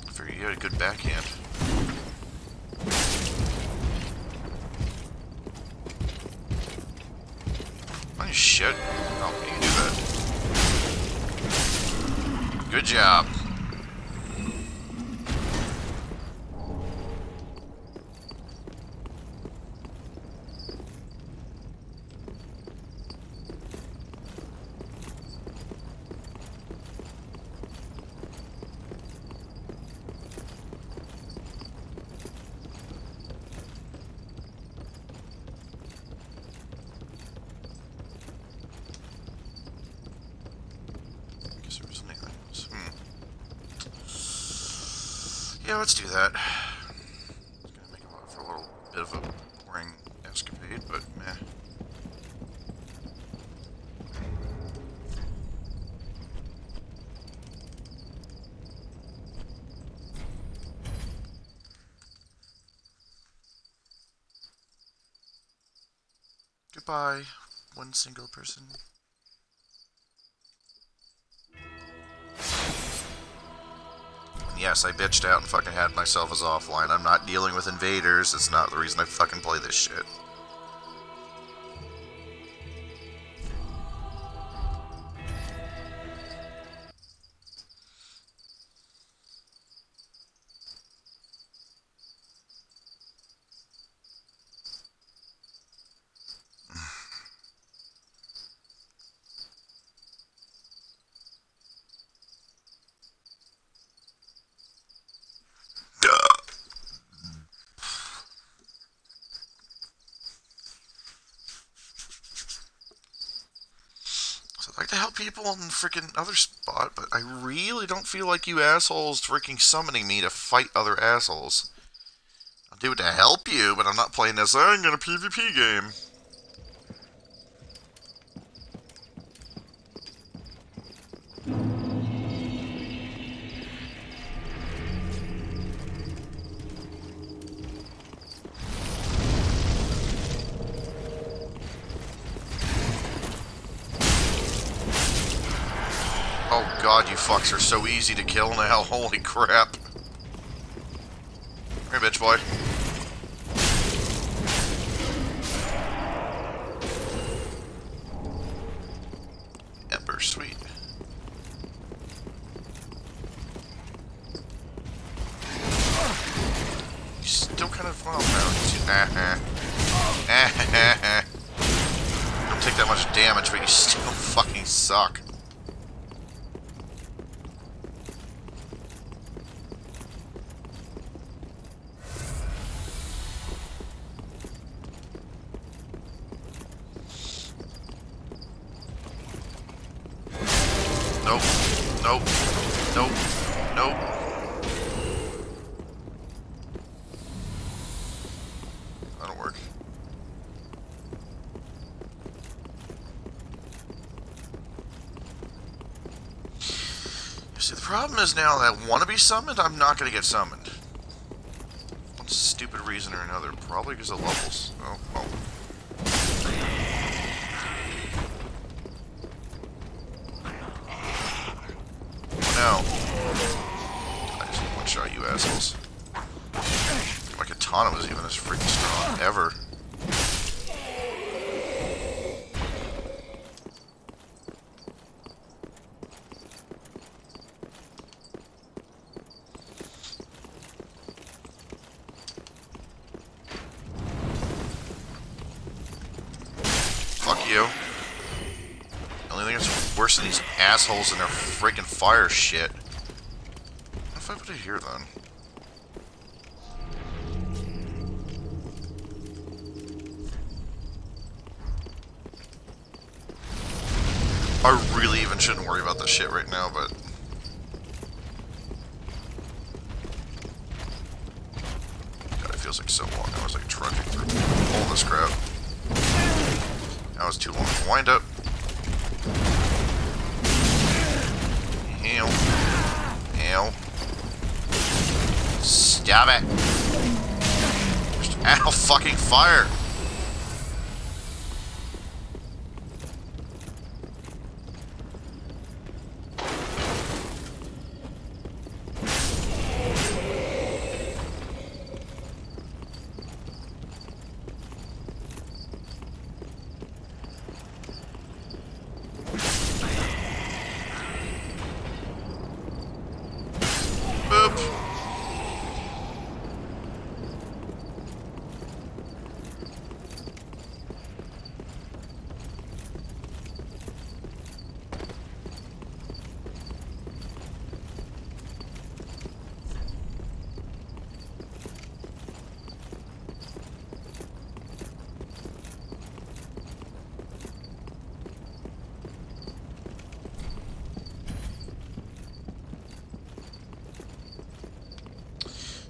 I you had a good backhand. Oh shit. Oh, you can do that. Good job. Guess there was anything else. Hmm. Yeah, let's do that. It's gonna make for a little bit of a boring escapade, but meh. Goodbye, one single person. Yes, I bitched out and fucking had myself as offline. I'm not dealing with invaders. It's not the reason I fucking play this shit. In freaking other spot, but I really don't feel like you assholes freaking summoning me to fight other assholes. I'll do it to help you, but I'm not playing this, I'm in a PvP game. God, you fucks are so easy to kill now. (laughs) Holy crap. Hey, bitch boy. Ember, sweet. You still kind of well now. You don't take that much damage, but you still fucking suck. Nope. Nope. Nope. Nope. That'll work. See, the problem now that want to be summoned, I'm not going to get summoned. One stupid reason or another. Probably because of levels. Oh, well. No. I just one shot you assholes. My katana was even as freaking strong ever. Fuck you. The only thing that's worse than these assholes and their freaking fire shit. If I put it here then? Fucking fire. Boop.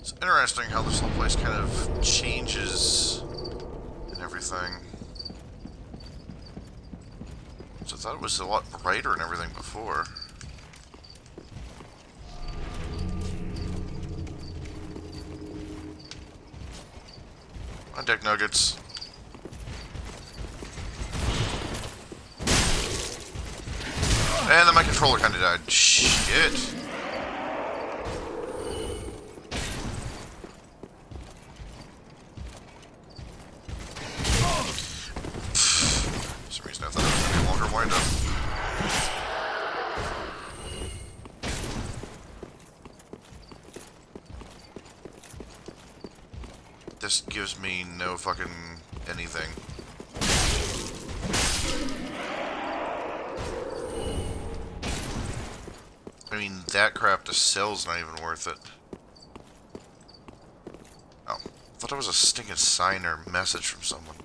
It's interesting how this whole place kind of changes and everything. So I thought it was a lot brighter and everything before. On deck nuggets. And then my controller kind of died. Shit. For some reason I thought it was going to be a longer wind up. This gives me no fucking anything. I mean, that crap to sell's not even worth it. Oh, I thought it was a stinking sign or message from someone.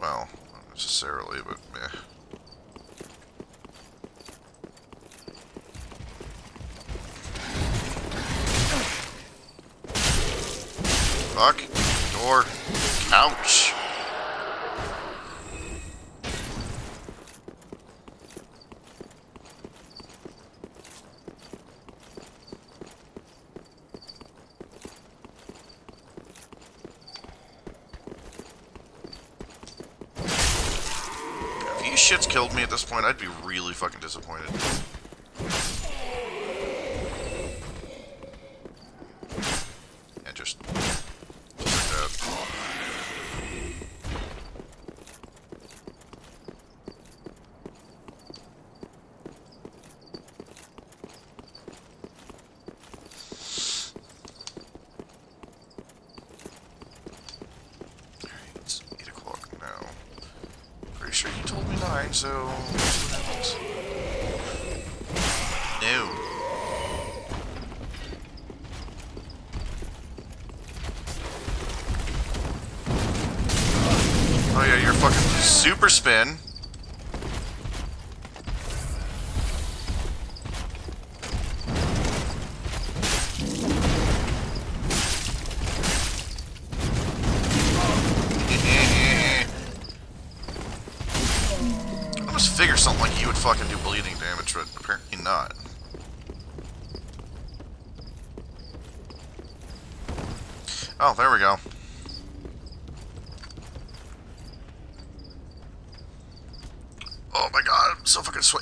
Well, not necessarily, but meh. Fuck. Door. Couch. If you shits killed me at this point, I'd be really fucking disappointed. Yeah, just, just like that. Alright, it's 8 o'clock now. Pretty sure you told me 9, so... let's see what happens. No. Oh yeah, you're fucking super spin.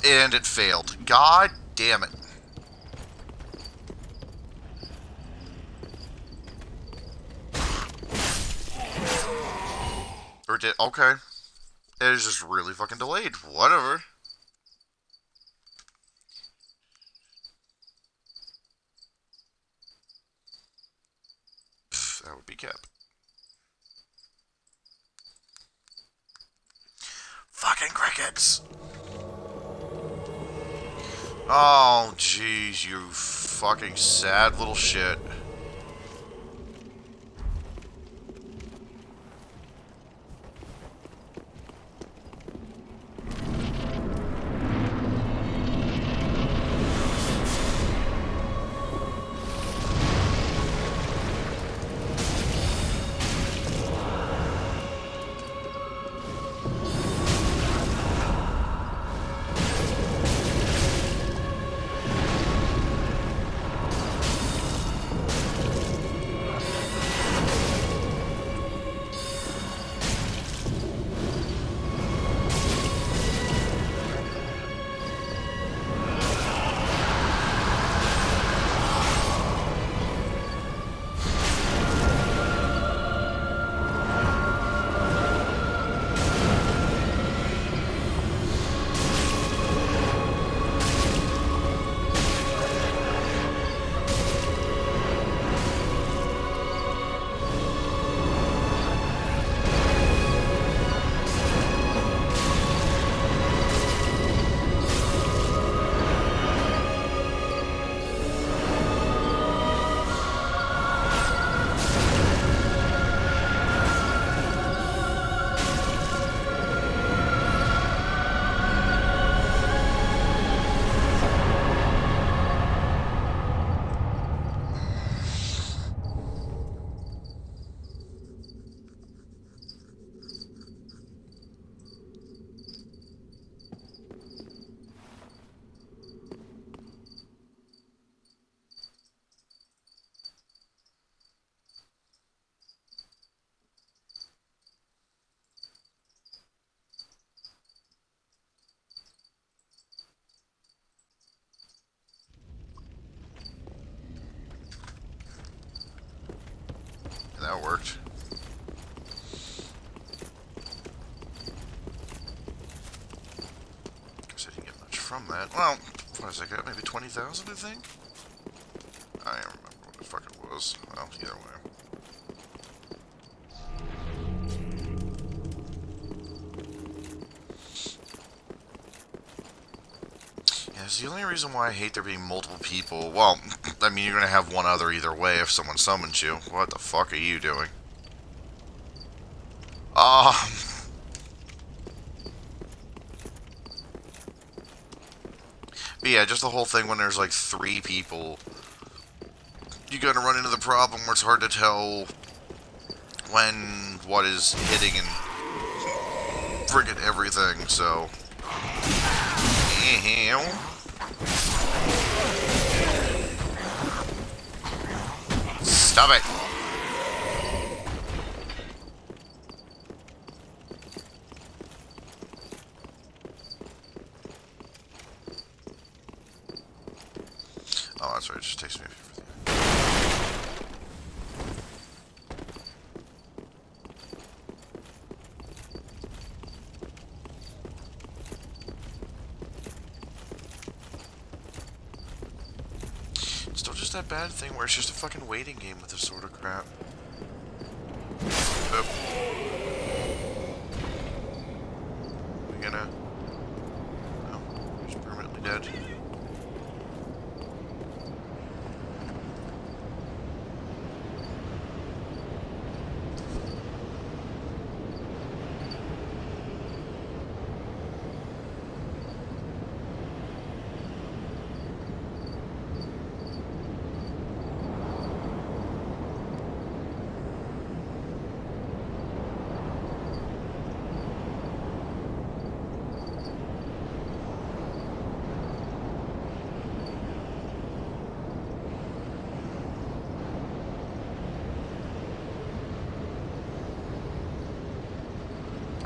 And it failed. God damn it. Or did- okay. It is just really fucking delayed. Whatever. Pff, that would be kept. Fucking crickets! Oh, jeez, you fucking sad little shit. From that. Well, what is I got? Maybe 20,000, I think? I don't remember what the fuck it was. Well, either way. Yeah, it's the only reason why I hate there being multiple people. Well, (clears throat) I mean, you're gonna have one other either way if someone summons you. What the fuck are you doing? Um, But yeah, just the whole thing when there's like three people, you gotta run into the problem where it's hard to tell when what is hitting and friggin' everything, so. Stop it! Oh, that's right, it just takes me Still just that bad thing where it's just a fucking waiting game with this sort of crap. We gonna... Oh, he's permanently dead.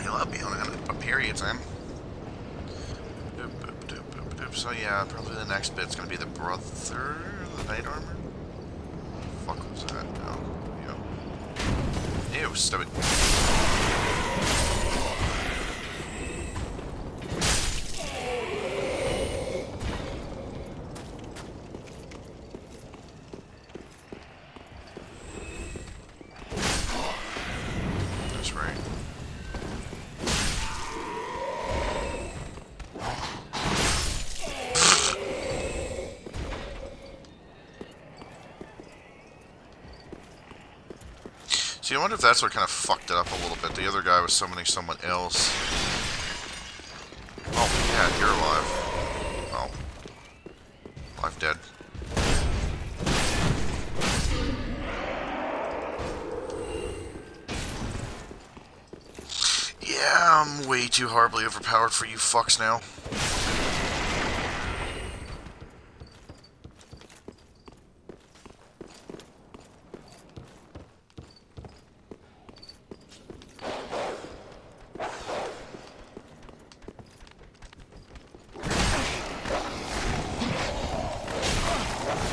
He'll help me on a, a period time. Doop, doop, doop, doop, doop. So yeah, probably the next bit's gonna be the brother, the knight armor. Fuck was that? Oh, yeah. Ew, stop it. That's right. See, I wonder if that's what kind of fucked it up a little bit. The other guy was summoning someone else. Oh, yeah, you're alive. Oh. Alive dead. Yeah, I'm way too horribly overpowered for you fucks now.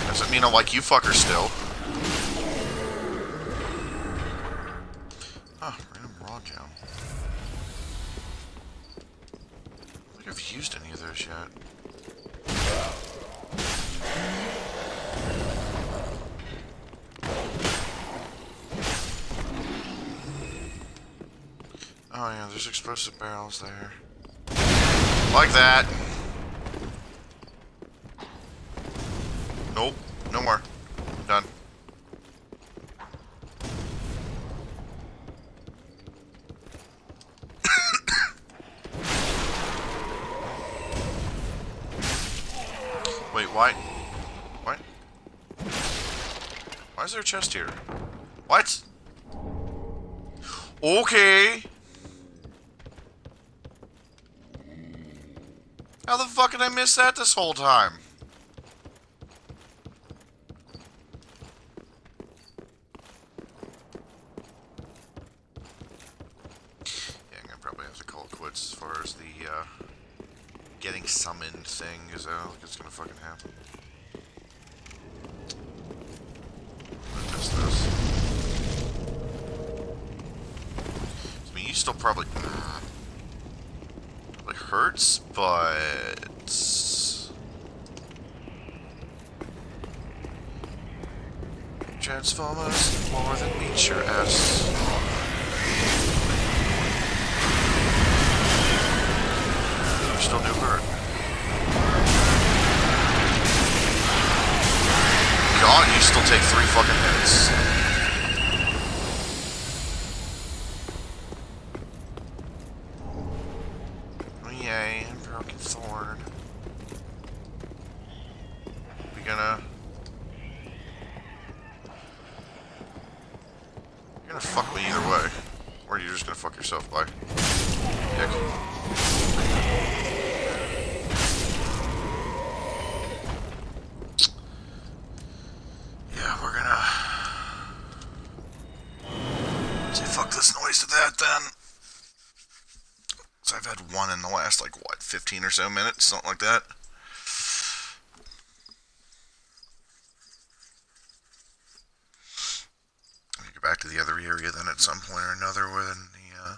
Doesn't mean I like you fuckers still. Ah, random raw gem. I think I've used any of those yet. Oh yeah, there's explosive barrels there. Like that. Nope, no more. Done. Wait, why? What? Why is there a chest here? What? Okay. How the fuck did I miss that this whole time? Yeah, I'm gonna probably have to call it quits as far as the uh, getting summoned thing is. I don't think it's gonna fucking happen. What is this? I mean, you still probably mm, probably hurts, but Transformers more than meets your ass. You still do hurt. God, you still take three fucking hits. Oh yay, broken thorn. You're gonna fuck me either way. Or you're just gonna fuck yourself by. Dick. Yeah, we're gonna say fuck this noise to that then. So I've had one in the last like what, 15 or so minutes, something like that. Go back to the other area then at some point or another when the uh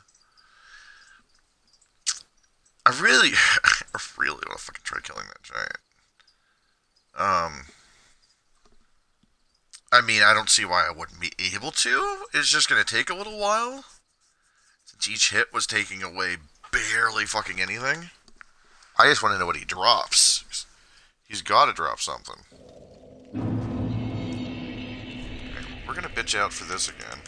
I really (laughs) I really want to fucking try killing that giant. Um I mean, I don't see why I wouldn't be able to. It's just going to take a little while. Since each hit was taking away barely fucking anything. I just want to know what he drops. He's got to drop something. We're going to bitch out for this again.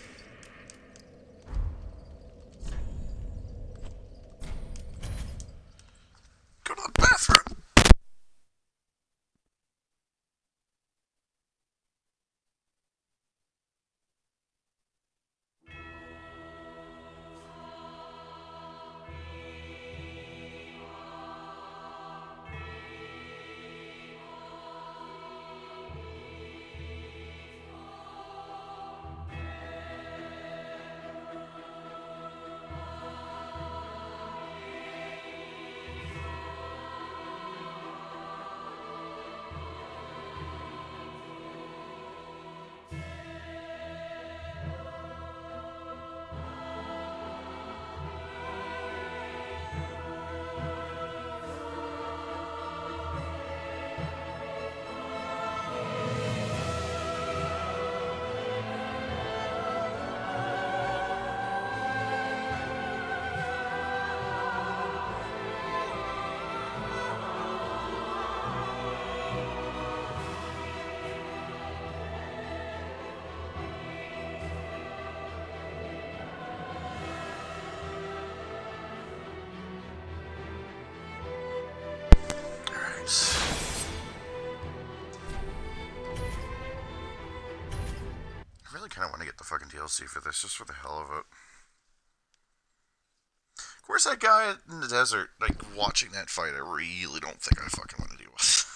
Fucking DLC for this, just for the hell of it. Of course, that guy in the desert, like, watching that fight, I really don't think I fucking want to deal with. (sighs)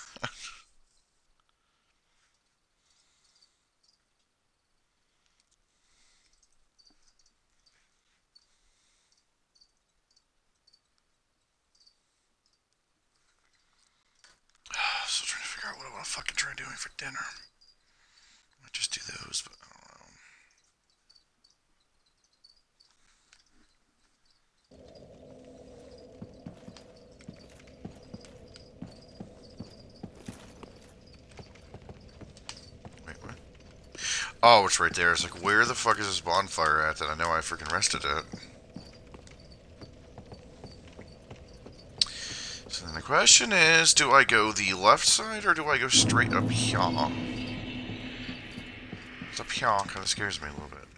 Still trying to figure out what I want to fucking try doing for dinner. I might just do those, but I don't know. Wait, what? Oh, it's right there. It's like, where the fuck is this bonfire at that I know I freaking rested at? So then the question is, do I go the left side or do I go straight up here? It's up here kind of scares me a little bit.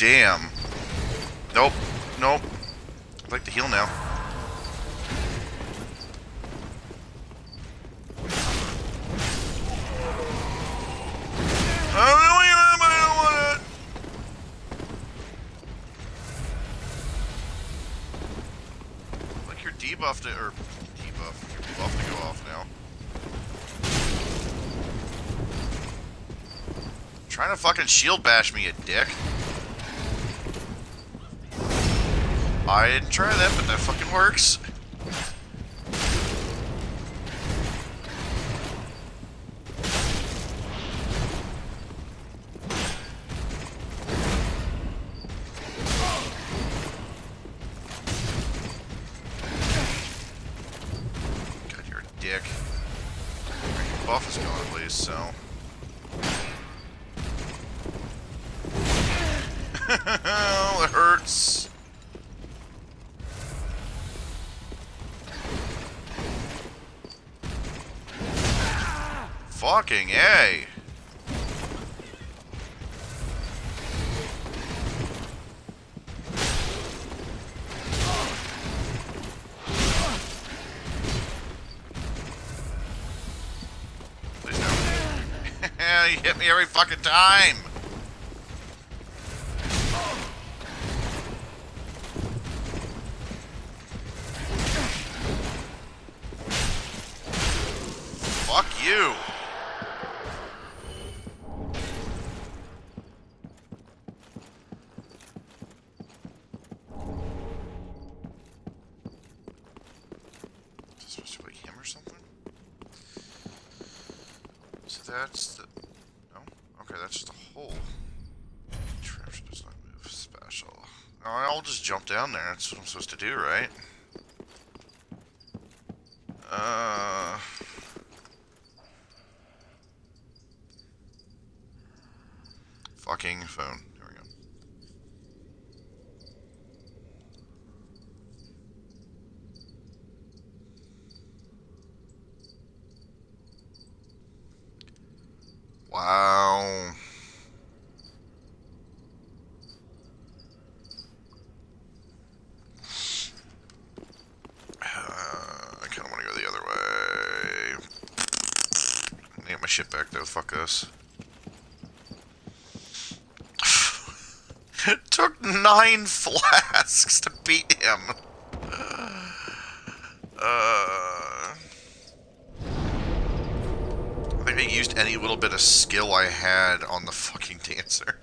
Damn. Nope. Nope. I'd like to heal now. I don't want it. Like your debuff to, or debuff, buff to go off now. Trying to fucking shield bash me, you dick. I didn't try that, but that fucking works. Fucking. Please (laughs) you hit me every fucking time. Fuck you. Is this supposed to be like him or something? So that's the. No? Okay, that's just a hole. Trash does not move special. Oh, I'll just jump down there. That's what I'm supposed to do, right? Uh. Fucking phone. There we go. Wow. Uh, I kind of want to go the other way. I Get my shit back though. Fuck this. it (laughs) took nine (laughs) flasks to beat him. (sighs) Uh, I think I used any little bit of skill I had on the fucking dancer.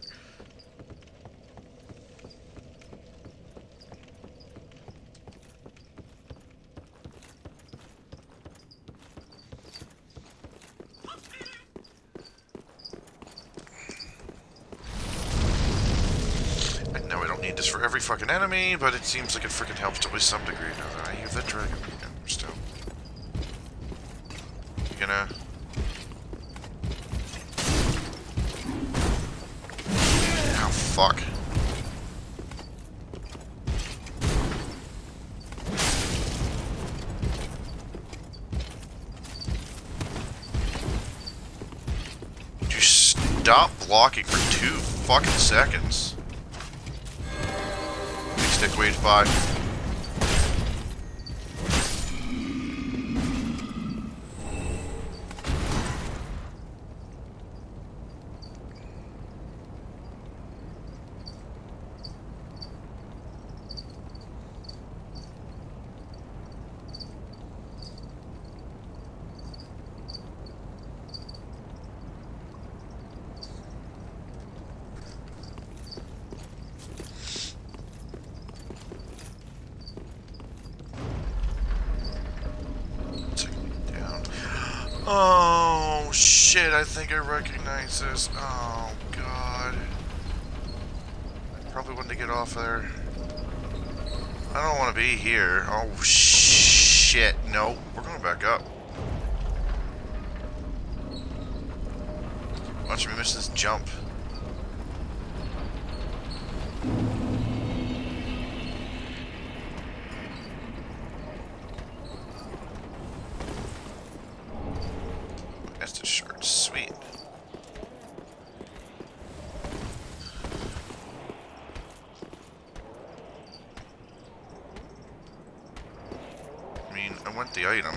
I know I don't need this for every fucking enemy, but it seems like it freaking helps to some degree now that I have that dragon. Yeah, still. You gonna... Oh, fuck. Would you stop blocking for two fucking seconds? Stick wage by. Take me down. Oh shit, I think I this. Oh god. I probably wanted to get off there. I don't want to be here. Oh shit. No, we're going back up. Watch me miss this jump. That's the shirt. Sweet. I mean, I want the item.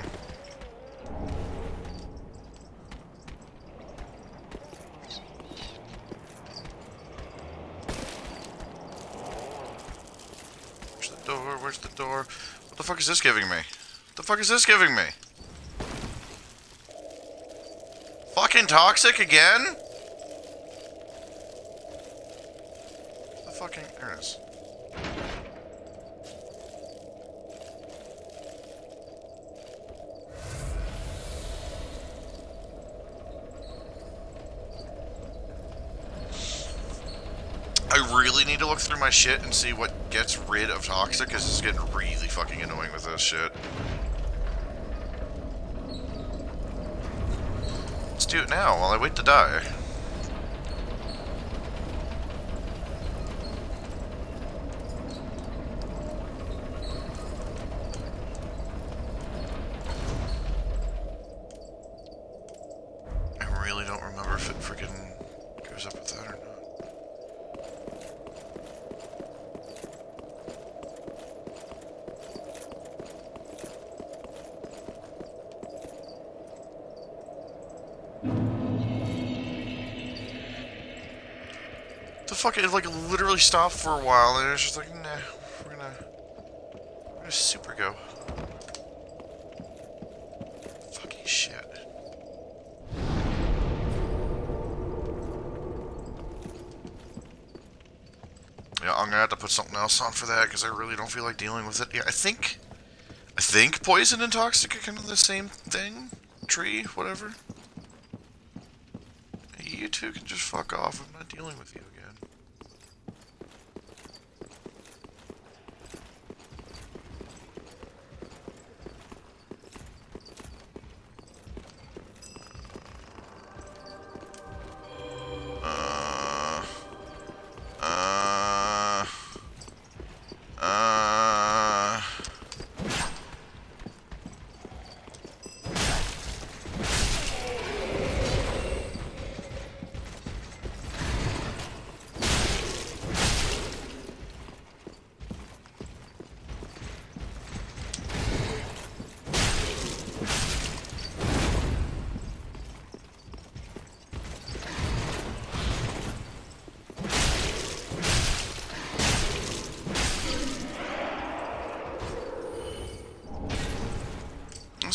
Where's the door? Where's the door? What the fuck is this giving me? What the fuck is this giving me? Fucking toxic again? The fucking there it is. I really need to look through my shit and see what gets rid of toxic, because it's getting really fucking annoying with this shit. Let's do it now while I wait to die. if it freaking goes up with that or not. The fuck? It like literally stopped for a while, and it was just like, nah, we're gonna, we're gonna super go. Fucking shit. Yeah, I'm gonna have to put something else on for that because I really don't feel like dealing with it. Yeah, I think, I think poison and toxic are kind of the same thing. Tree, whatever. You two can just fuck off. I'm not dealing with you again.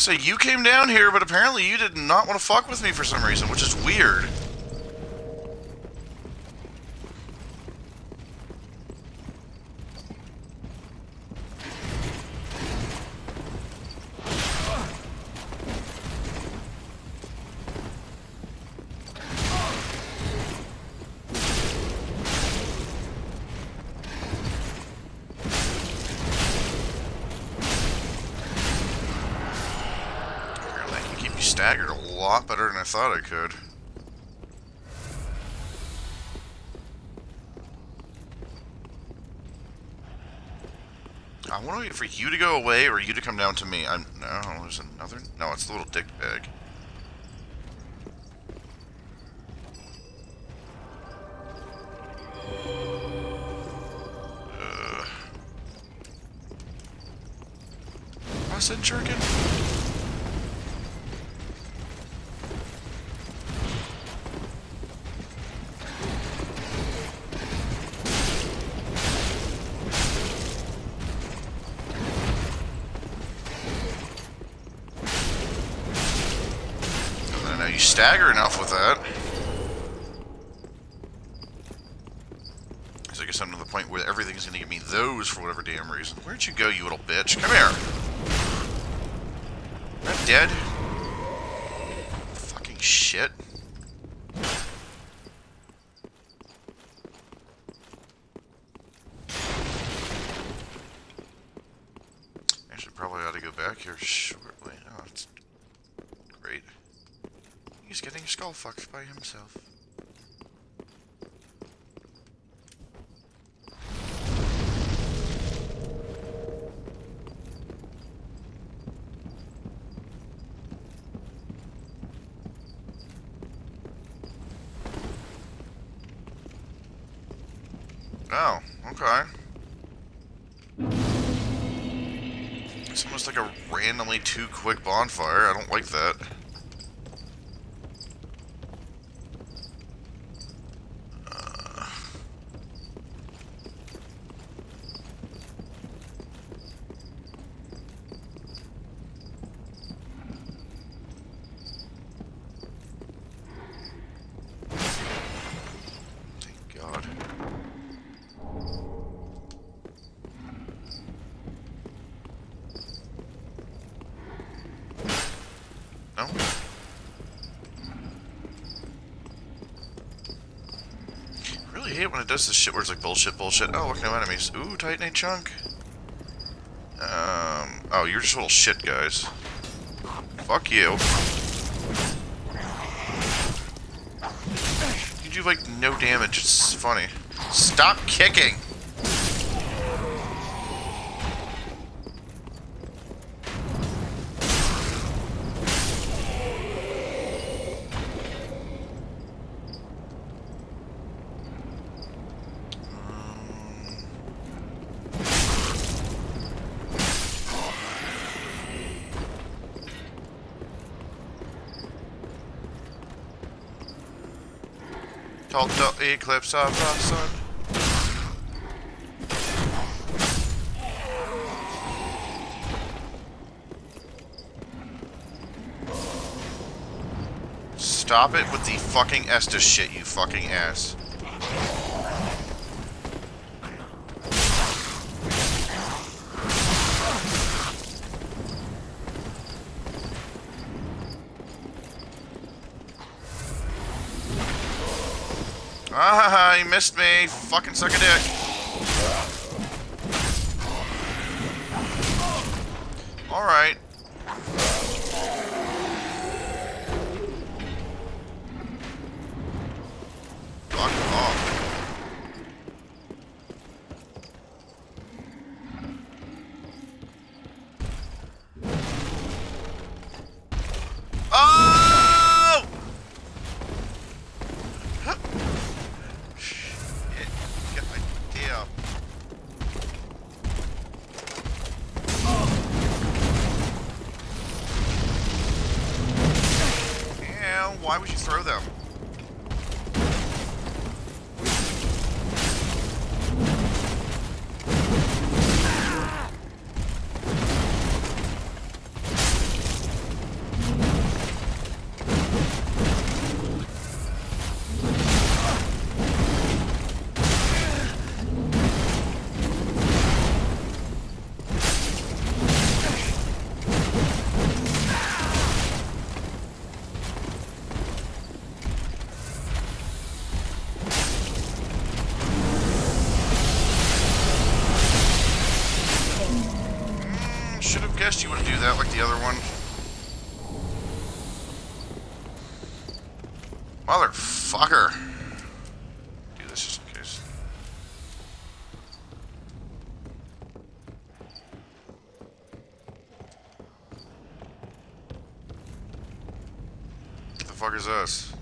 Say you came down here, but apparently you did not want to fuck with me for some reason, which is weird. Apparently I can keep you staggered a lot better than I thought I could. I want to wait for you to go away or you to come down to me. I'm no, there's another. No, it's the little dick bag. Stagger enough with that. I guess I'm to the point where everything's gonna give me those for whatever damn reason. Where'd you go, you little bitch? Come here! Not dead. Fucking shit. Actually, probably ought to go back here shortly. Oh, it's great. He's getting skull fucked by himself. Oh, okay. It's almost like a randomly too quick bonfire. I don't like that. Uh, Thank God. No? I really hate when it does this shit it's like bullshit, bullshit. Oh, look, no enemies. Ooh, Titanite chunk. Um, oh, you're just little shit guys. Fuck you. You do like no damage, it's funny. Stop kicking! Eclipse of the sun. Stop it with the fucking Estus shit, you fucking ass. Ah, you missed me. Fucking suck a dick. Is this?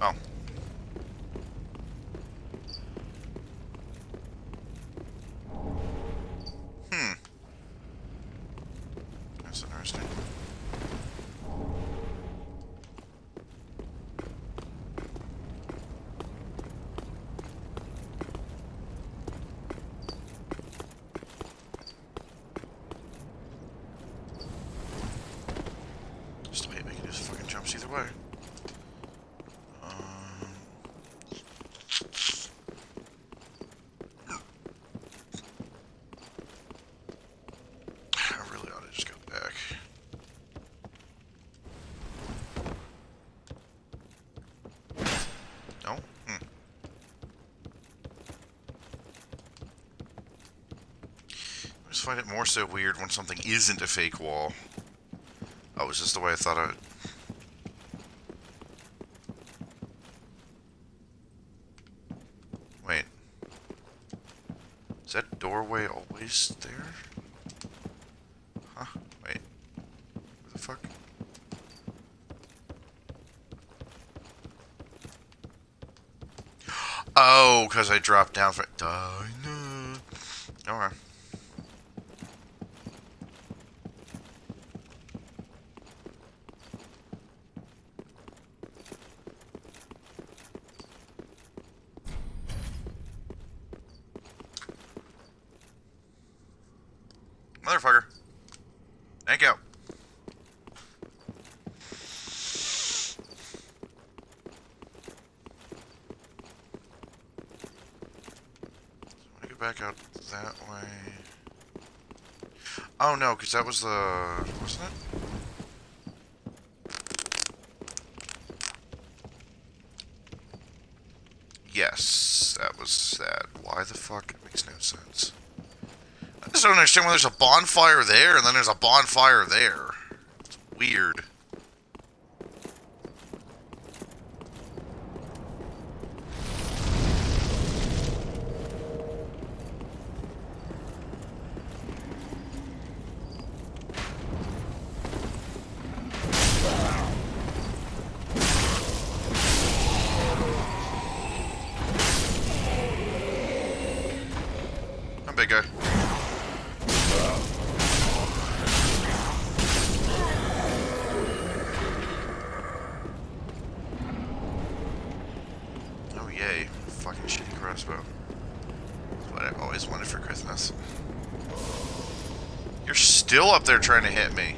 Oh. Hmm. That's interesting. Still hate making those fucking jumps either way. Um, I really ought to just go back. No? Hmm. I just find it more so weird when something isn't a fake wall. Oh, is this the way I thought I... Wait. Is that doorway always there? Huh? Wait. Where the fuck? Oh, because I dropped down for... Duh, no. Okay. Motherfucker. Thank you. I go back out that way. Oh no, because that was the wasn't it? Yes, that was that. Why the fuck? It makes no sense. I just don't understand why there's a bonfire there and then there's a bonfire there. It's weird. up there trying to hit me.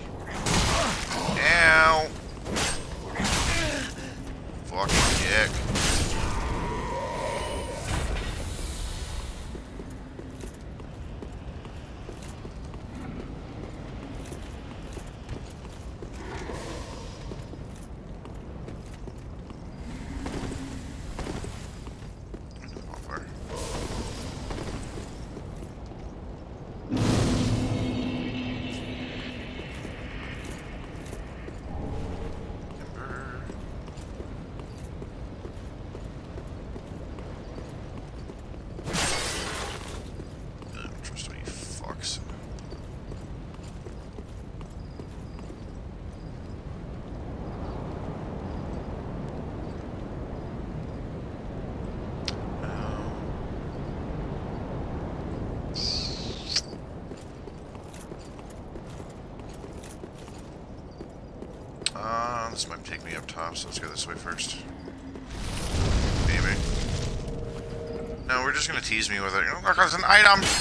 work as an item.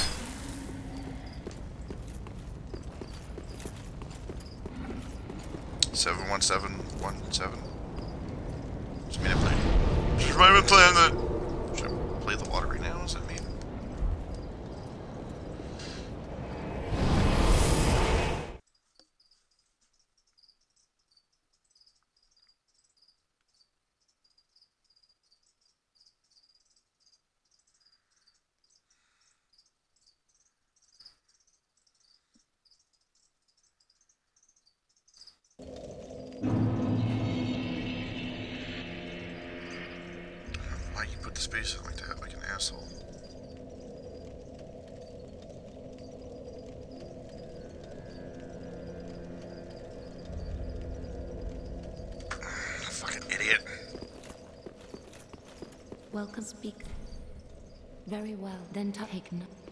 Then take note.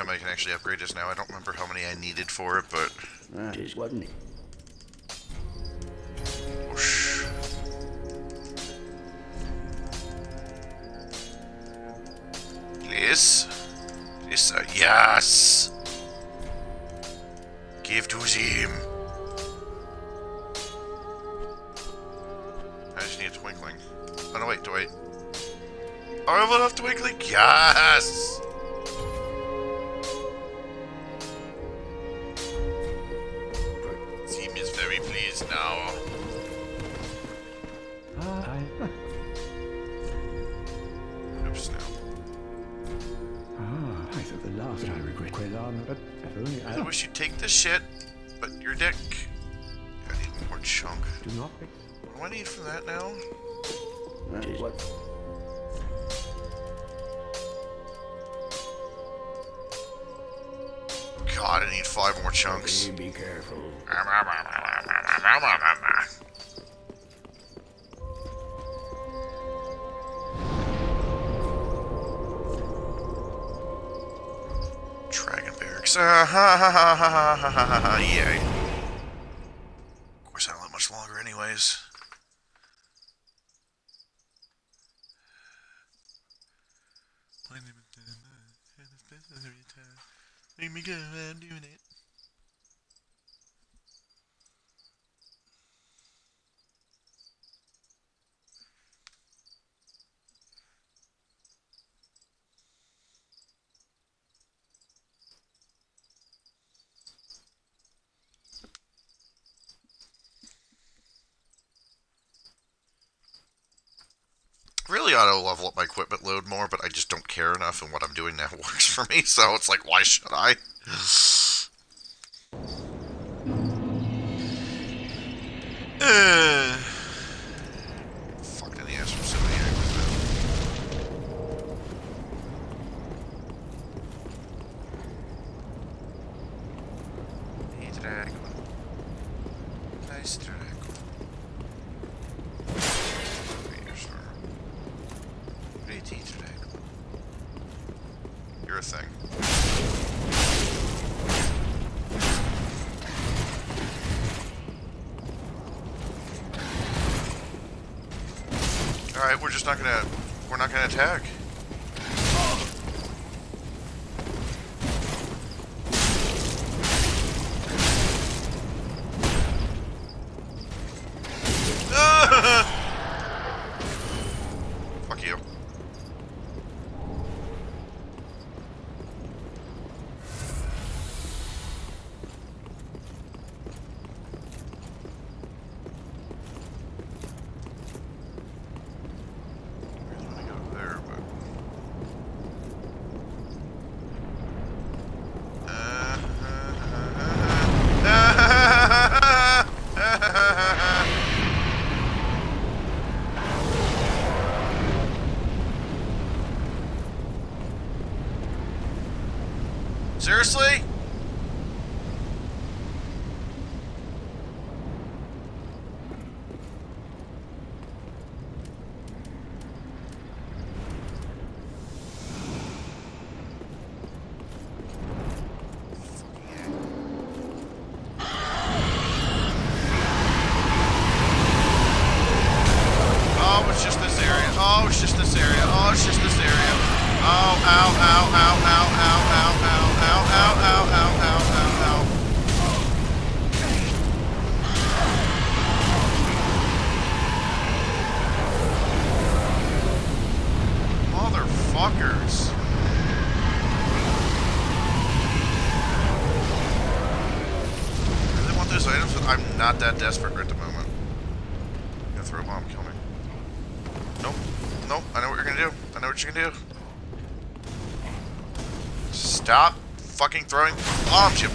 time I can actually upgrade is now. I don't remember how many I needed for it, but... Ah, just wasn't it. Whoosh. Yes. Yes, uh, yes. Give to him. I just need a twinkling. Oh no, wait, do I... Oh, I will have twinkling. Yes. gotta level up my equipment load more, but I just don't care enough, and what I'm doing now (laughs) works for me, so it's like, why should I? uh. (sighs) (sighs) (sighs) desperate at the moment. Gonna throw a bomb, kill me. Nope. Nope. I know what you're gonna do. I know what you're gonna do. Stop fucking throwing bombs, you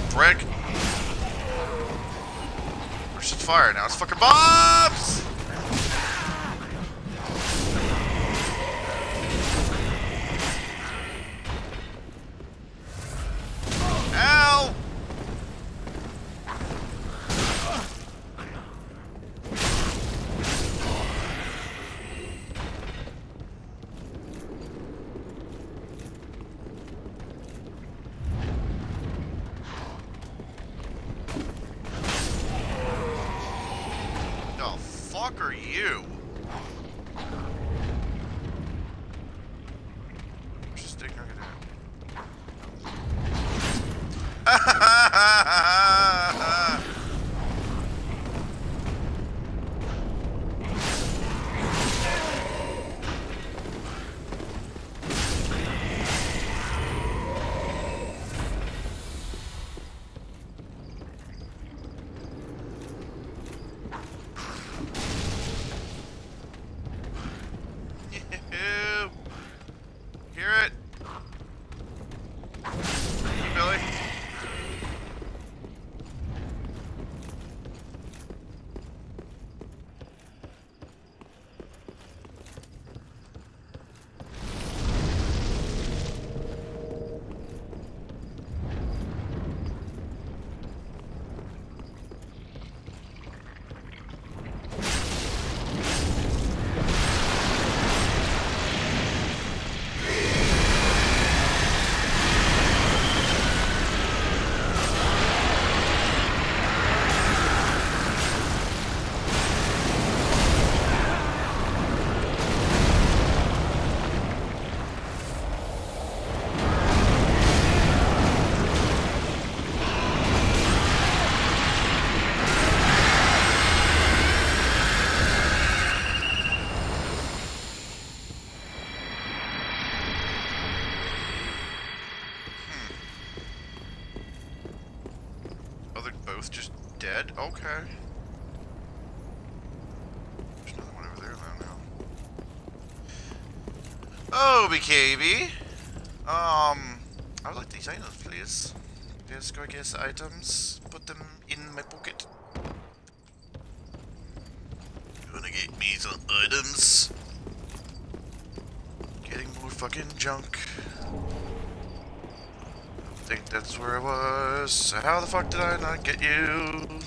Let's go get the items. Put them in my pocket. Gonna get me some items. Getting more fucking junk. I think that's where I was. How the fuck did I not get you?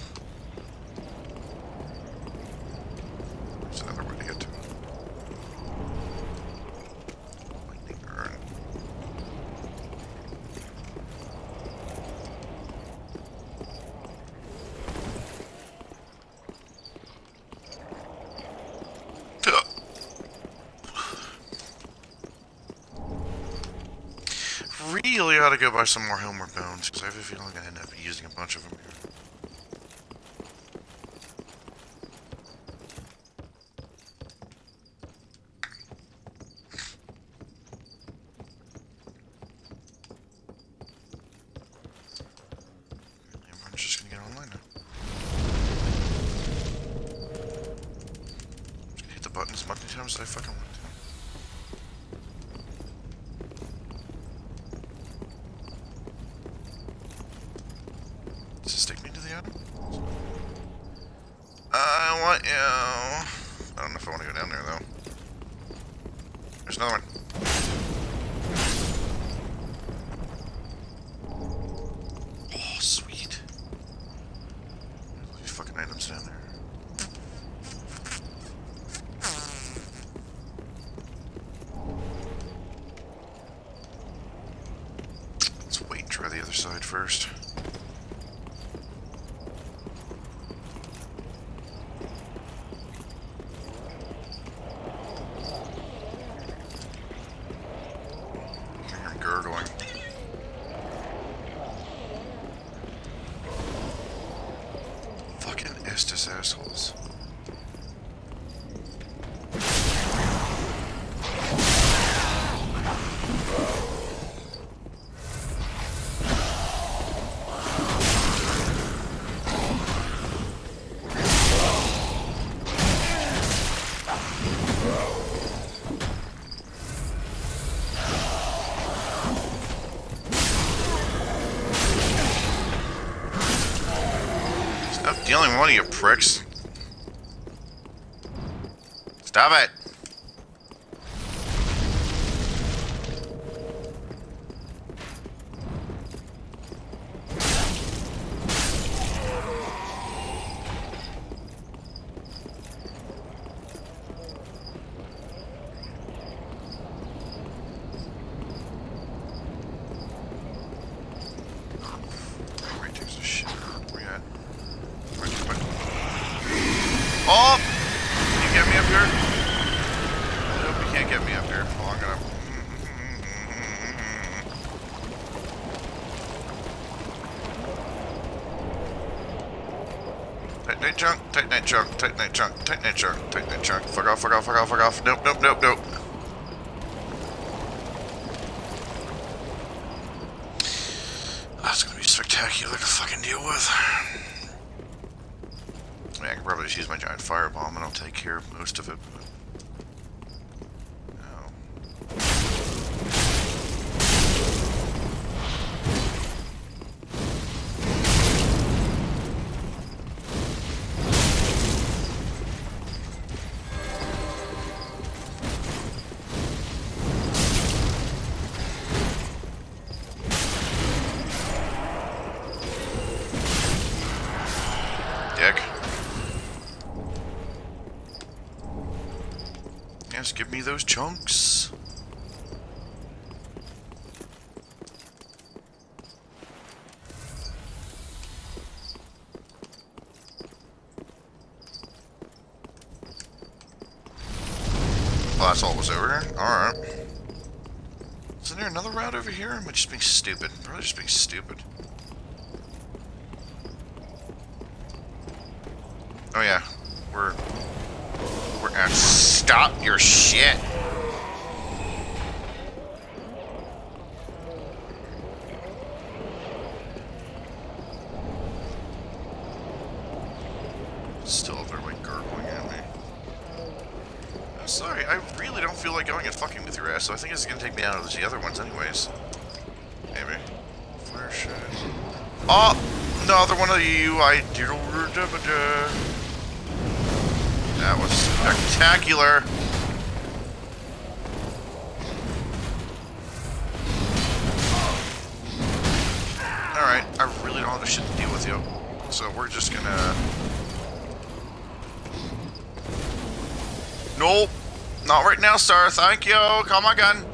watch some more one of you pricks. Stop it! junk, tighten that junk, tighten that junk, tighten. Fuck off, fuck off, fuck off, fuck off. Nope, nope, nope, nope. those chunks. Well, that's all was over here. Alright. Isn't there another route over here? Am I just being stupid? Probably just being stupid. I? That was spectacular. Alright, I really don't have shit to deal with you. So we're just gonna... Nope. Not right now, sir. Thank you. Call my gun.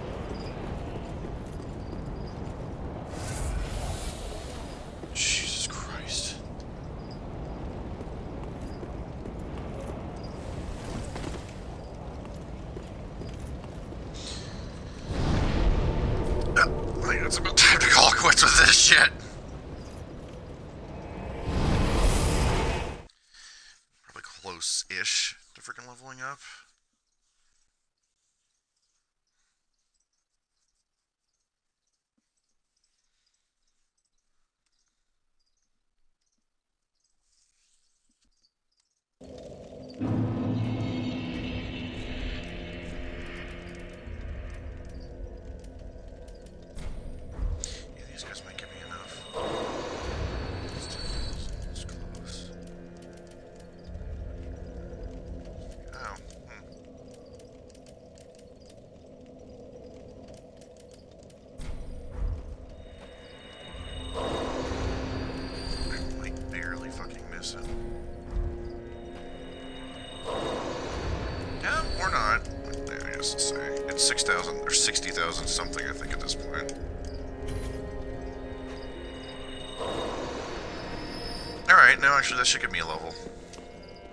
Actually that should give me a level.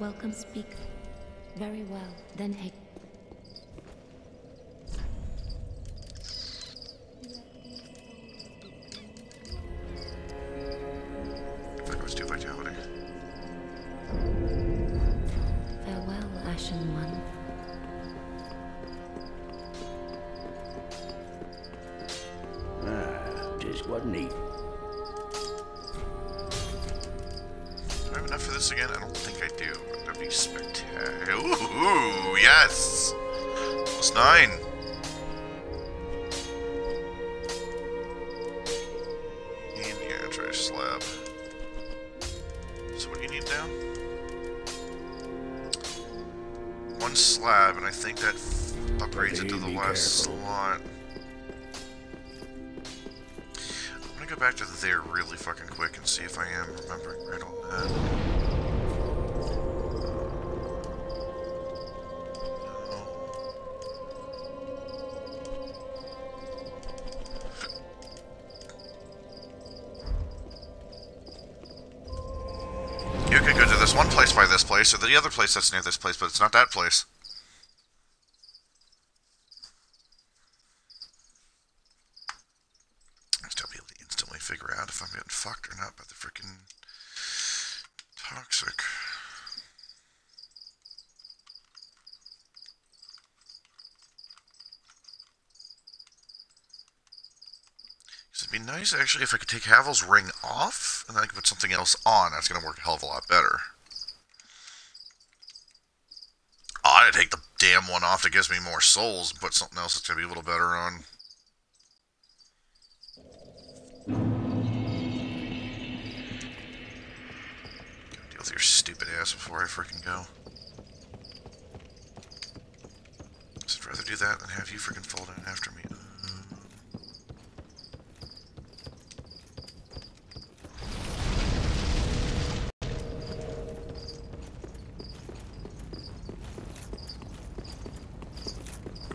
Welcome, speak. Very well. Then hey. Spectacular. Ooh, yes! Plus nine. And the try a slab. So what do you need now? One slab, and I think that f- upgrades it to the last careful. slot. I'm gonna go back to there really fucking quick and see if I am remembering right on that. Place or the other place that's near this place, but it's not that place. I still be able to instantly figure out if I'm getting fucked or not by the freaking toxic. It'd be nice actually if I could take Havel's ring off and then I could put something else on. That's gonna work a hell of a lot better. I ought to take one off that gives me more souls put something else that's gonna be a little better on. Deal with your stupid ass before I freaking go. I'd rather do that than have you freaking fall down after me. Uh,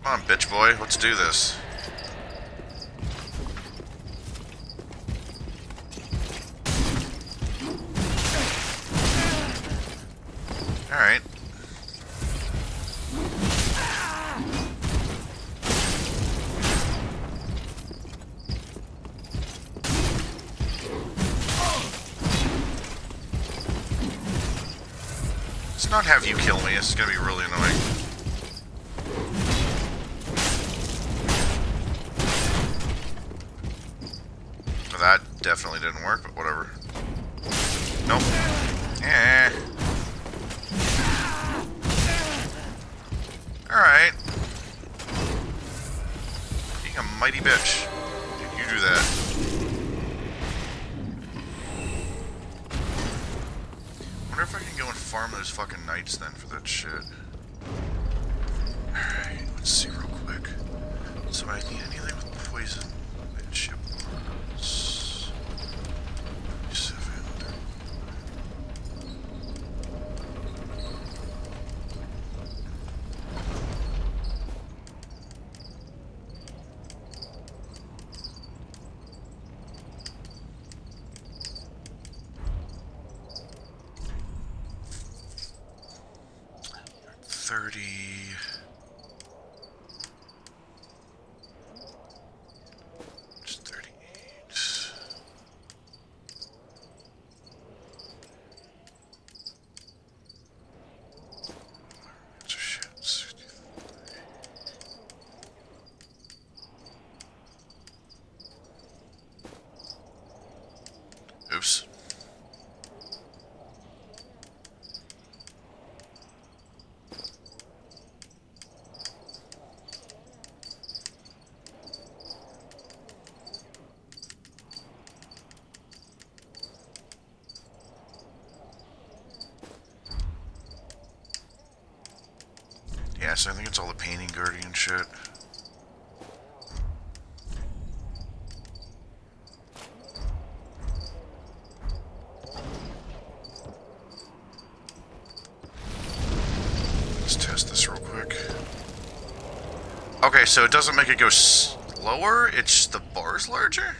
Come on, bitch boy, let's do this. Alright. Let's not have you kill me, it's gonna be really annoying. so it doesn't make it go slower, it's the bar's larger?